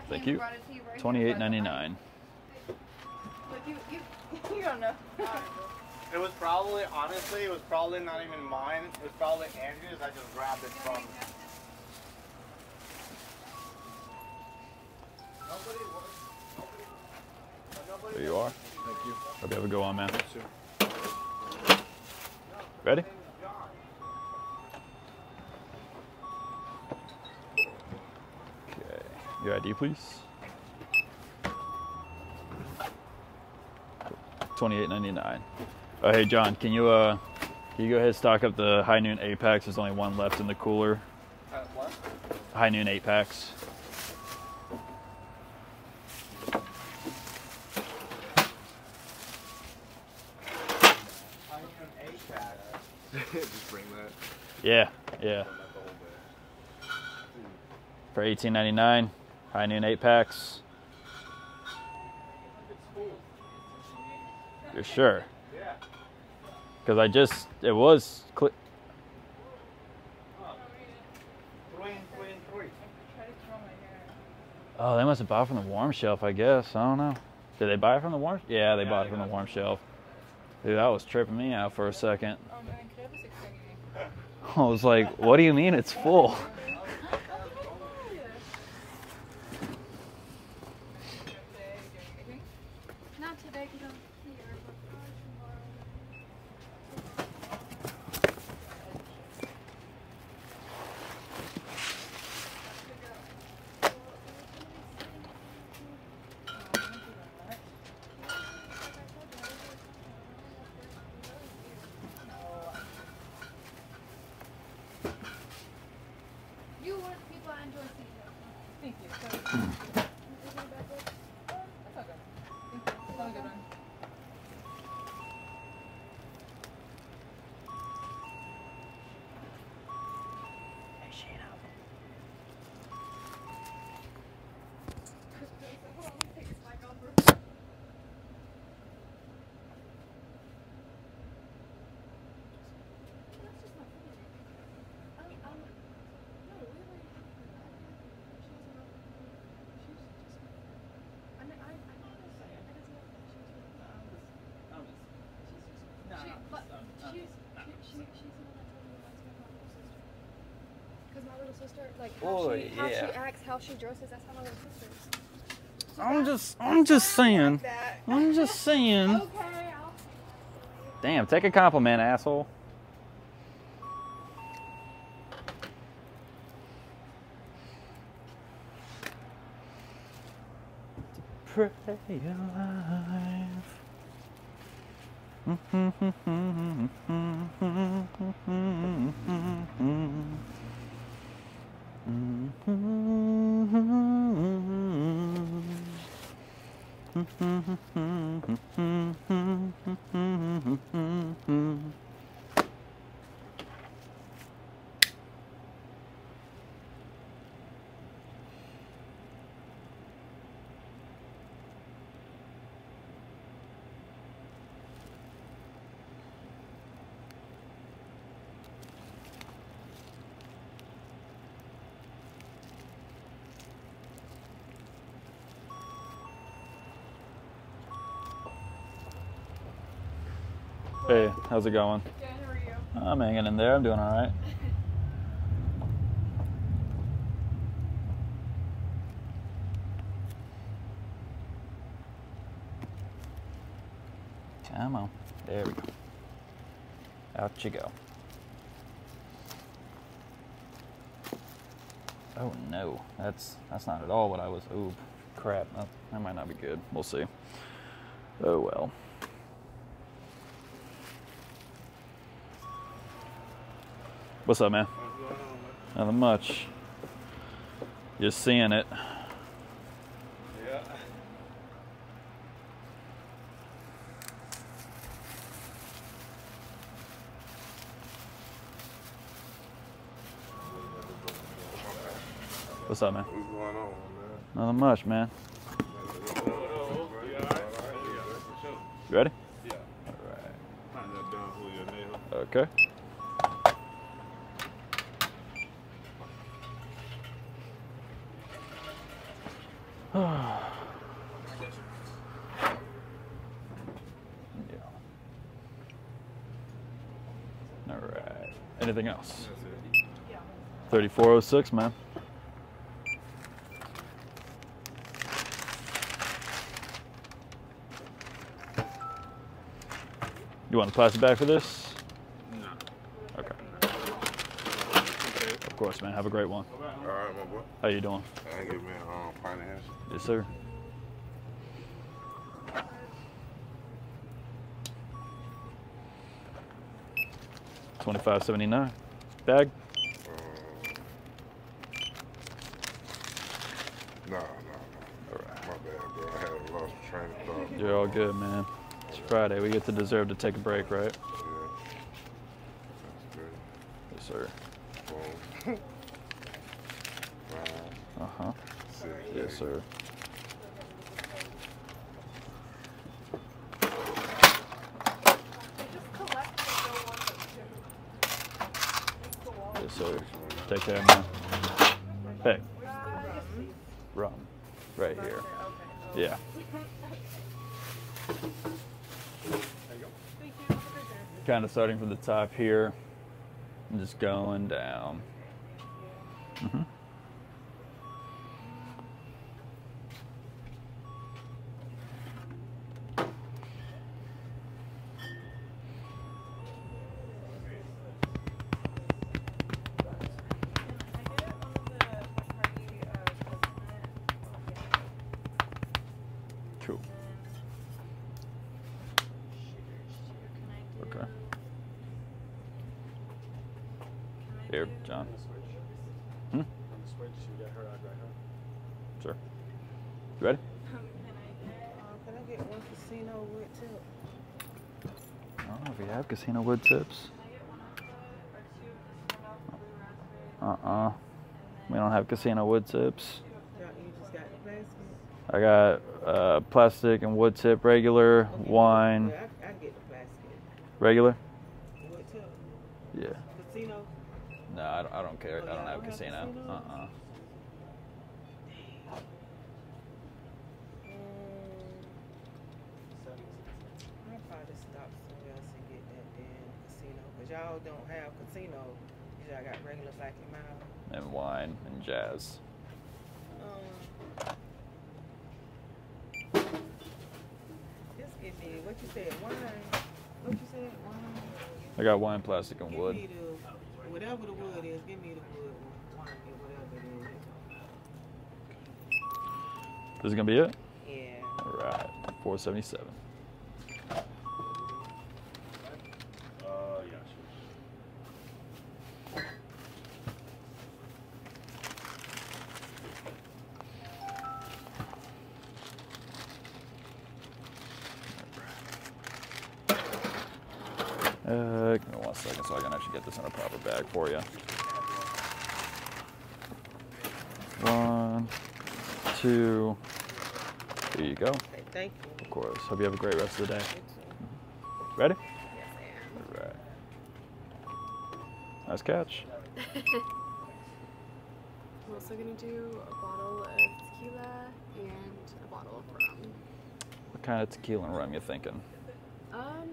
Thank you. Twenty-eight ninety-nine. You, you, you don't know. It was probably, honestly, it was probably not even mine. It was probably Andrew's. I just grabbed it from. Hope you have a good one, man. Ready? Okay. Your ID, please. Twenty-eight ninety-nine. Oh, hey, John. Can you uh, can you go ahead and stock up the High Noon packs? There's only one left in the cooler. Uh, what? High Noon packs. Yeah, yeah. For eighteen ninety nine, High Noon eight packs. You're sure? Yeah. Because I just it was three. Oh, they must have bought from the warm shelf, I guess. I don't know. Did they buy it from the warm? Yeah, they bought it from the warm shelf. Dude, that was tripping me out for a second. I was like, what do you mean it's full? Not today, because I'm here, but probably tomorrow. You want people I enjoy seeing. Thank you. That's all good. Have a good one. She, but she's, she, she, she's the one that told me about my little sister. Because my little sister, like, how, Boy, she, how yeah. she acts, how she dresses, that's how my little sister is. I'm just I'm just saying. that. I'm just saying. Okay, Damn, take a compliment, asshole. Pray alive. How's it going? Good, how are you? I'm hanging in there. I'm doing all right. Come on. There we go. Out you go. Oh no, that's that's not at all what I was. Ooh, crap. That, that might not be good. We'll see. Oh well. What's up, man? Nothing much. Just seeing it. Yeah. What's up, man? What's going on, man? Nothing much, man. You ready? Yeah. Alright. Find that down for your nail. Okay. everything else. 3406, man. You want a plastic bag for this? No. Okay. Of course, man. Have a great one. All right, my boy. How you doing? Um, Yes, sir. Twenty-five seventy-nine. Bag. Nah, nah, nah. My bad, bro. I had lost train of thought. You're all good, man. It's Friday. We get to deserve to take a break, right? Yeah. Yes, sir. Boom. Uh huh. Six, Yes, sir. Yes, sir. Take care, man. Hey. Rum. Right here. Yeah. Kind of starting from the top here and just going down. Casino wood tips. Uh-uh. We don't have casino wood tips. Yeah, you just got the plastic. I got uh, plastic and wood tip regular, wine, Yeah, I, I get the plastic. regular. Wood tip. Yeah. Casino. No, I don't, I don't care. Oh, I don't y'all have don't have casino. casino? Uh-uh. I'll probably stop somewhere else and get that damn casino. Cause y'all don't have casino. Y'all got regular black and mild. And wine and jazz. Um, just give me what you said. Wine. What you said? Wine. I wine, plastic, and Give wood. me the whatever the wood is. Give me the wood one. Whatever it is. This is gonna be it. Yeah. All right. Four seventy-seven. This in a proper bag for you. One, two. Here you go. Thank you. Of course. Hope you have a great rest of the day. Mm-hmm. Ready? All right. Nice catch. I'm also gonna do a bottle of tequila and a bottle of rum. What kind of tequila and rum you thinking? Um,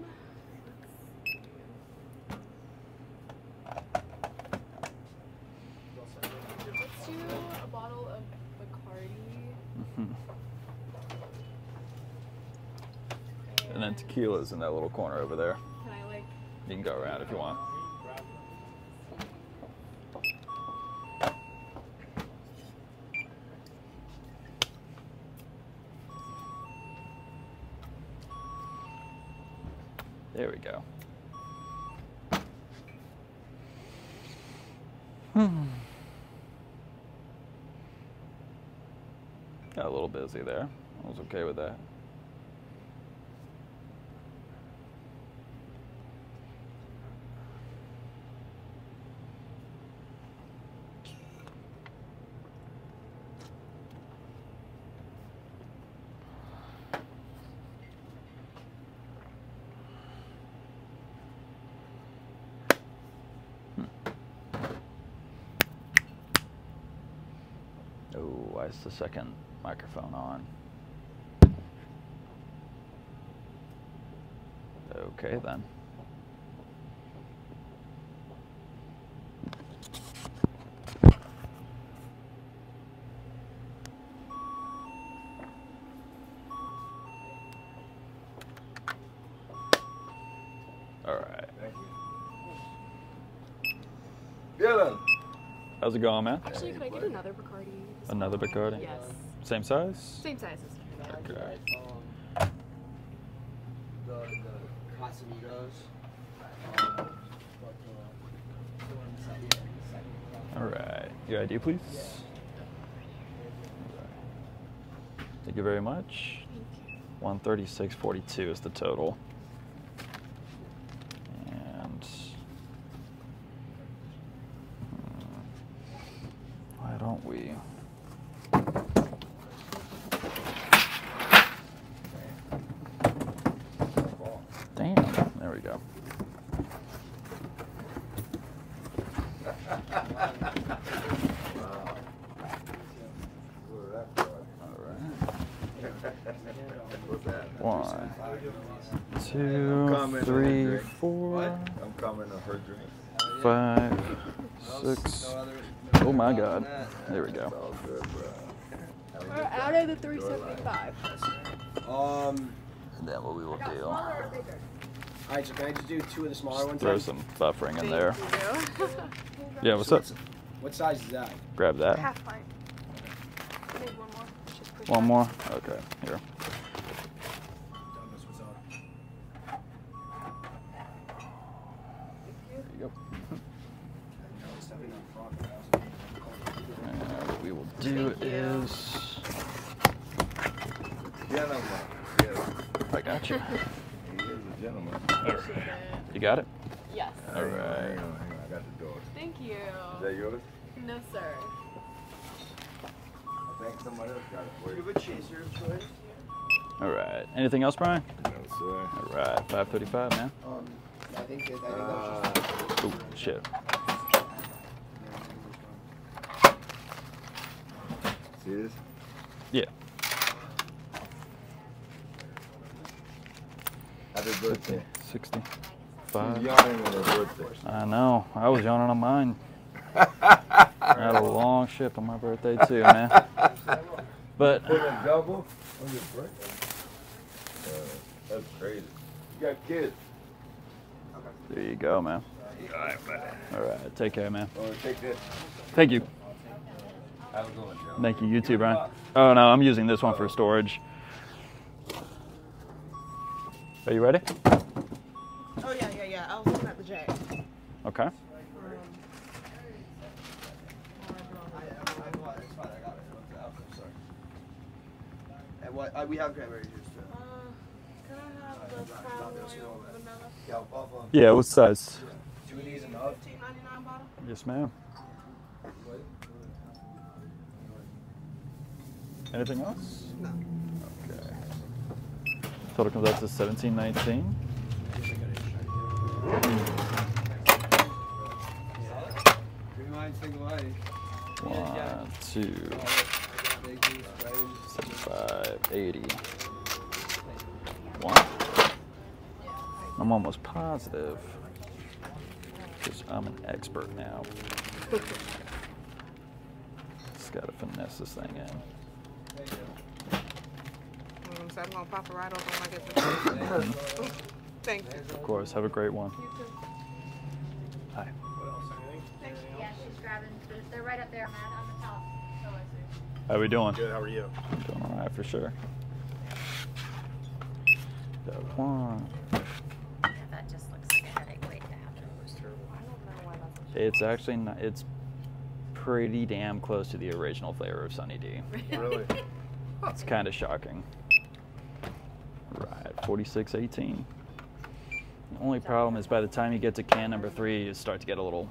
let's do a bottle of Bacardi. Mhm. And then tequila's in that little corner over there. Can I like? You can go around if you want. There we go. Hmm. Got a little busy there. I was okay with that. Why is the second microphone on? Okay then. How's it going, man? Actually, can I get another recording? Another Bacardi? Yes. Same size? Same sizes. Okay. The, the Casamigos. Um, All right. Your ID, please. Thank you very much. 136.42 is the total. And hmm, why don't we? Damn. There we go. One, two, Comment on three, her drink. four, What? I'm commenting on her drink. five, six. Oh my God! There we go. We're out of the 375. Um. Then what we will do? Alright, so can I just do two of the smaller ones? Throw then? some buffering in there. Yeah, what's So up? What size is that? Grab that. Half pint. Need one more. Just push One more. Okay, here. There. And uh, what we will do is, Gentlemen. I got you. He is a gentleman. All right. You got it. Yes. All Hang on, right. hang on, hang on. I got the door. Thank you. Is that yours? No, sir. I think somebody else got it for You you. have a chaser of choice? All right. Anything else, Brian? No, sir. All right. 5:35, man. Um, I think, I think that's Uh, just. Oh shit. see this? Yeah. Happy birthday. 60. She's Five. yawning on her birthday. I know. I was yawning on mine. I had a long shift on my birthday too, man. But Put a double on your birthday. Uh, that's crazy. You got kids. there you go, man. All right, buddy. All right. Take care, man. Take this. Thank you. Have a good one, Joe. Thank you. You too, Brian. Oh no, I'm using this one for storage. Are you ready? Oh yeah, yeah, yeah. I was looking at the J. Okay. And what? Uh, we have cranberry juice too. Uh, can I have the palm oil vanilla? Yeah, Buffalo. Yeah. What size? Two of these and up. Fifteen ninety nine bottle. Yes, ma'am. Anything else? No. Okay. Total comes out to 1719. Green wine. One, two, seventy-five, eighty. One. I'm almost positive. Because I'm an expert now. Just gotta finesse this thing in. Mm, so I'm gonna pop it right open when I get to the Thank you. Of course, have a great one. Hi. Yeah, she's grabbing. They're, they're right up there, man, on the top. Oh, I see. How are we doing? Good, how are you? Doing all right for sure. Got one. Yeah, that just looks like a headache waiting to happen. It was terrible. I don't know why that's It's actually not, it's pretty damn close to the original flavor of Sunny D. Really? It's kind of shocking. Right, 4618. The only problem is by the time you get to can number three, you start to get a little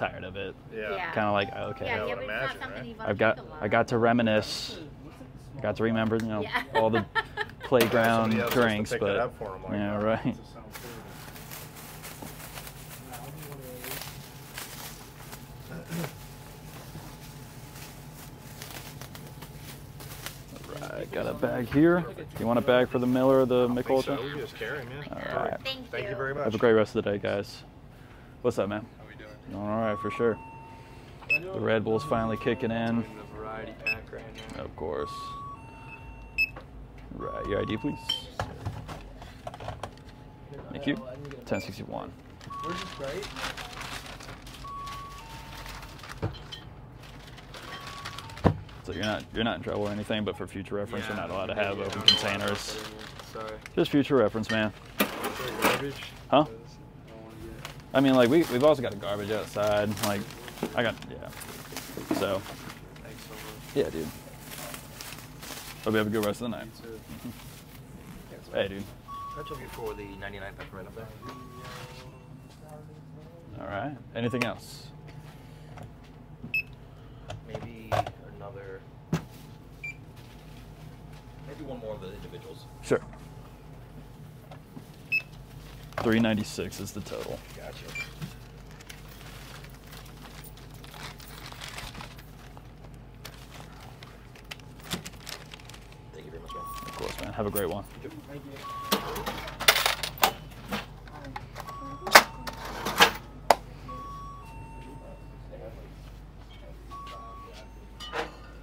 tired of it. Yeah. Yeah. Kind of like, okay. Yeah, I yeah, would but it's not imagine, something right? you want I've got, think a lot. I got to reminisce. I got to remember, you know, Yeah. all the playground Somebody else has to drinks, but up for 'em, like, yeah, uh, right. Right, got a bag here. You want a bag for the Miller or the Mick think so. Ultra? We can just carry 'em, yeah. All right. Thank, Thank you you. very much. Have a great rest of the day, guys. What's up, man? All right, for sure. The Red Bull's finally kicking in. Of course. Right, your ID, please. Thank you. 1061. So you're not you're not in trouble or anything, but for future reference, yeah, we're not allowed to have open containers. Sorry. Just future reference, man. Huh? I mean, like we we've also got a garbage outside. Like, I got yeah. So. Thanks so much. Yeah, dude. Hope you have a good rest of the night. Hey, dude. I took you for the 99 peppermint up there. All right. Anything else? Maybe another. Maybe one more of the individuals. Sure. 396 is the total. Gotcha. Thank you very much, man. Of course, man. Have a great one.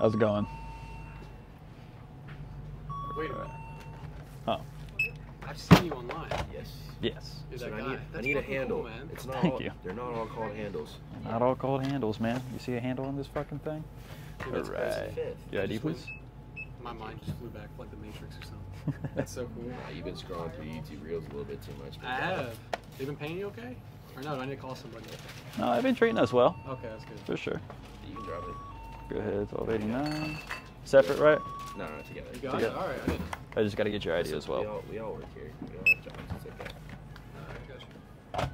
How's it going? Wait a minute. Oh, I've seen you online. Yes. yes. You're So that I guy. need, I need a handle. Cool, man. It's not Thank all, you. They're not all called handles. Not all called handles, man. You see a handle on this fucking thing? Dude, that's All Your ID, please. My mind just flew back like the Matrix or something. That's so cool. Nah, you've been scrolling through YouTube Reels a little bit too much. I have. They've been paying you okay? Or no, do I need to call somebody? No, they've been treating us well. Okay, that's good. For sure. You can drop it. Go ahead, 1289. Separate, right? No, no, together. You got Together. it? Alright, I didn't. I just got to get your ID as We well. all, we all work here. We all have jobs. It's okay.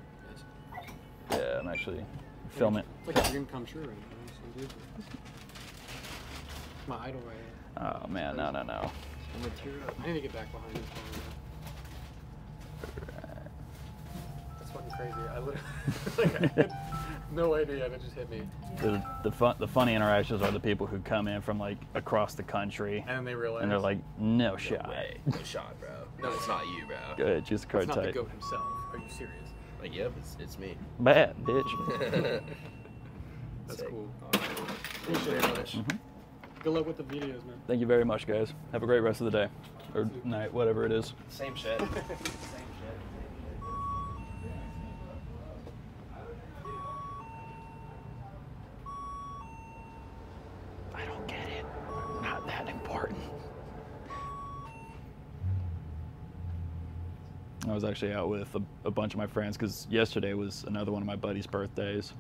Yeah, I'm actually filming. It's like a dream come true right now. Some dude. My idol right here. Oh man, no, no, no. I'm gonna tear it up. I need to get back behind this one. That's fucking crazy. I literally, like, I had no idea. That just hit me. The the fun the funny interactions are the people who come in from like across the country, And then they realize. and they're like, no, shot. way. No shot, bro. No, it's not you, bro. Go ahead, choose the card It's not the type. goat himself. Are you serious? Like, yep, it's, it's me. Bad bitch. That's Sick. cool. Awesome. Appreciate it, brother. Mhm. Good luck with the videos, man. Thank you very much, guys. Have a great rest of the day or night, whatever it is. Same shit. Same was actually out with a, a bunch of my friends because yesterday was another one of my buddy's birthdays,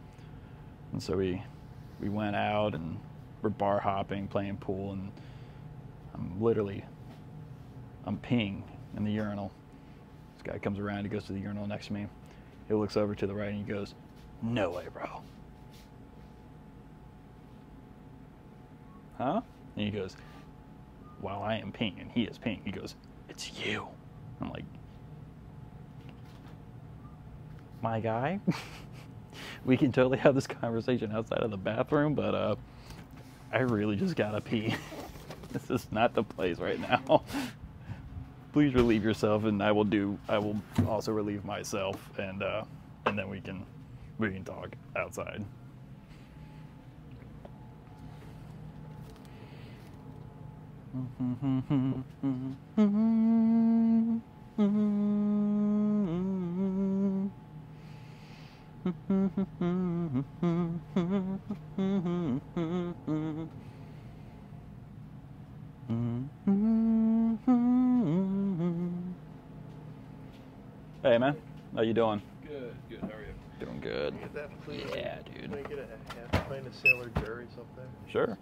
and so we we went out and we're bar hopping, playing pool, and I'm literally I'm peeing in the urinal. This guy comes around, he goes to the urinal next to me. He looks over to the right and he goes, "No way, bro." Huh? And he goes, While I am peeing and he is peeing, he goes, It's you. I'm like, My guy? we can totally have this conversation outside of the bathroom, but uh, I really just gotta pee. this is not the place right now. Please relieve yourself, and I will do. I will also relieve myself, and uh, and then we can we can talk outside. Hey man, how you doing? Good, good. How are you? Doing good. Get that, please. Yeah, dude. Can I get a half pint of Sailor Jerry's up there? Sure.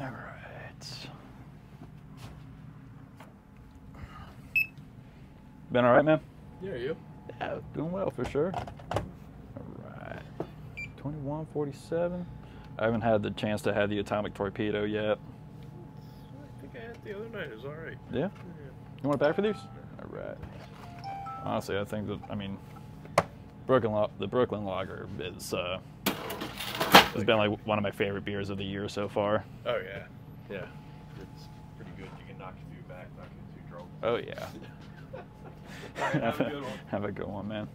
All right. Been all right, man? Yeah, you? Yeah, doing well for sure. All right. 2147. I haven't had the chance to have the atomic torpedo yet. I think I had it the other night. It was alright. Yeah. You want it back for these? All right. Honestly, I think that I mean, Brooklyn Lo- the Brooklyn Lager is uh, has been like one of my favorite beers of the year so far. Oh yeah. Yeah. It's pretty good. You can knock a few back, knock a few drunk. Oh yeah. Alright, have a good one. Have a good one, man.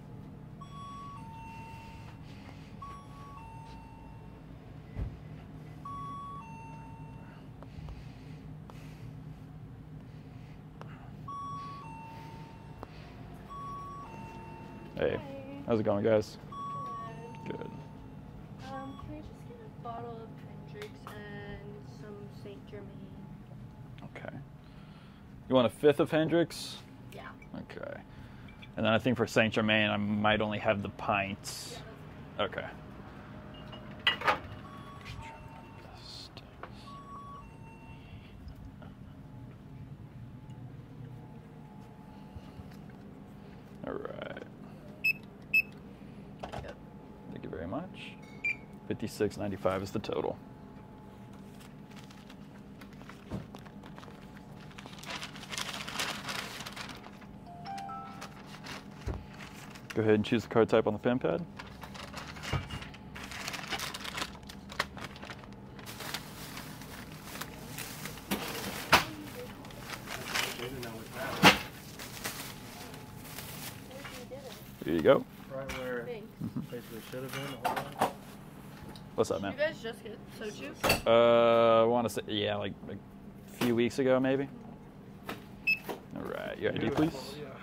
Hey, how's it going, guys? Good. Um, can I just get a bottle of Hendrick's and some Saint Germain? Okay. You want a fifth of Hendrick's? Yeah. Okay. And then I think for Saint Germain, I might only have the pints. Okay. All right. Thank you very much. Fifty-six ninety-five is the total. Go ahead and choose the card type on the pen pad. There you go. Right where Thanks. basically should have been. the whole time. What's up, man? You guys just get soju? Uh, I want to say, yeah, like, like a few weeks ago, maybe. All right, your ID, please. All right,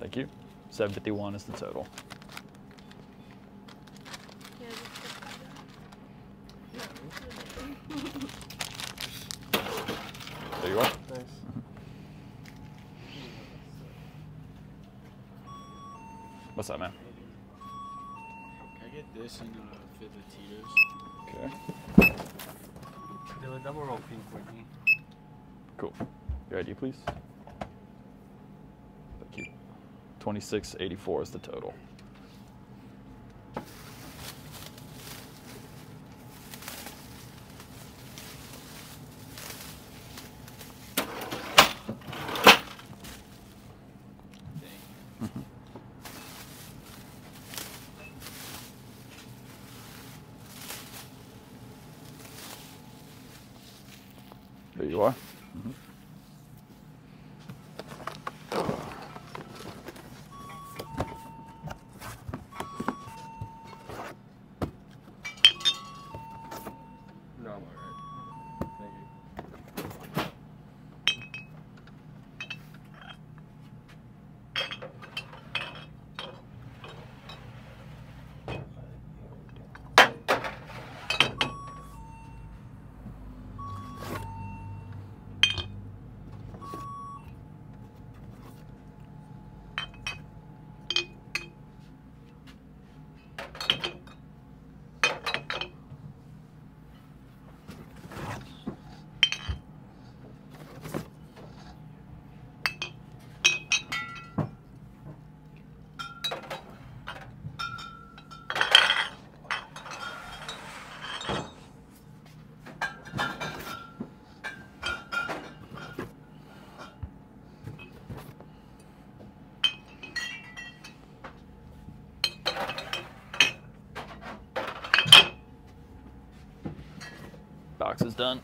thank you. 751 is the total. There you are. Nice. What's up, man? Can I get this and a fifth of Tito's? Okay. Do a double roll pink for me. Cool. Your ID, please. Thank you. 2684 is the total. Mhm. There you are. Mhm. No, I'm alright. Thank you. Done.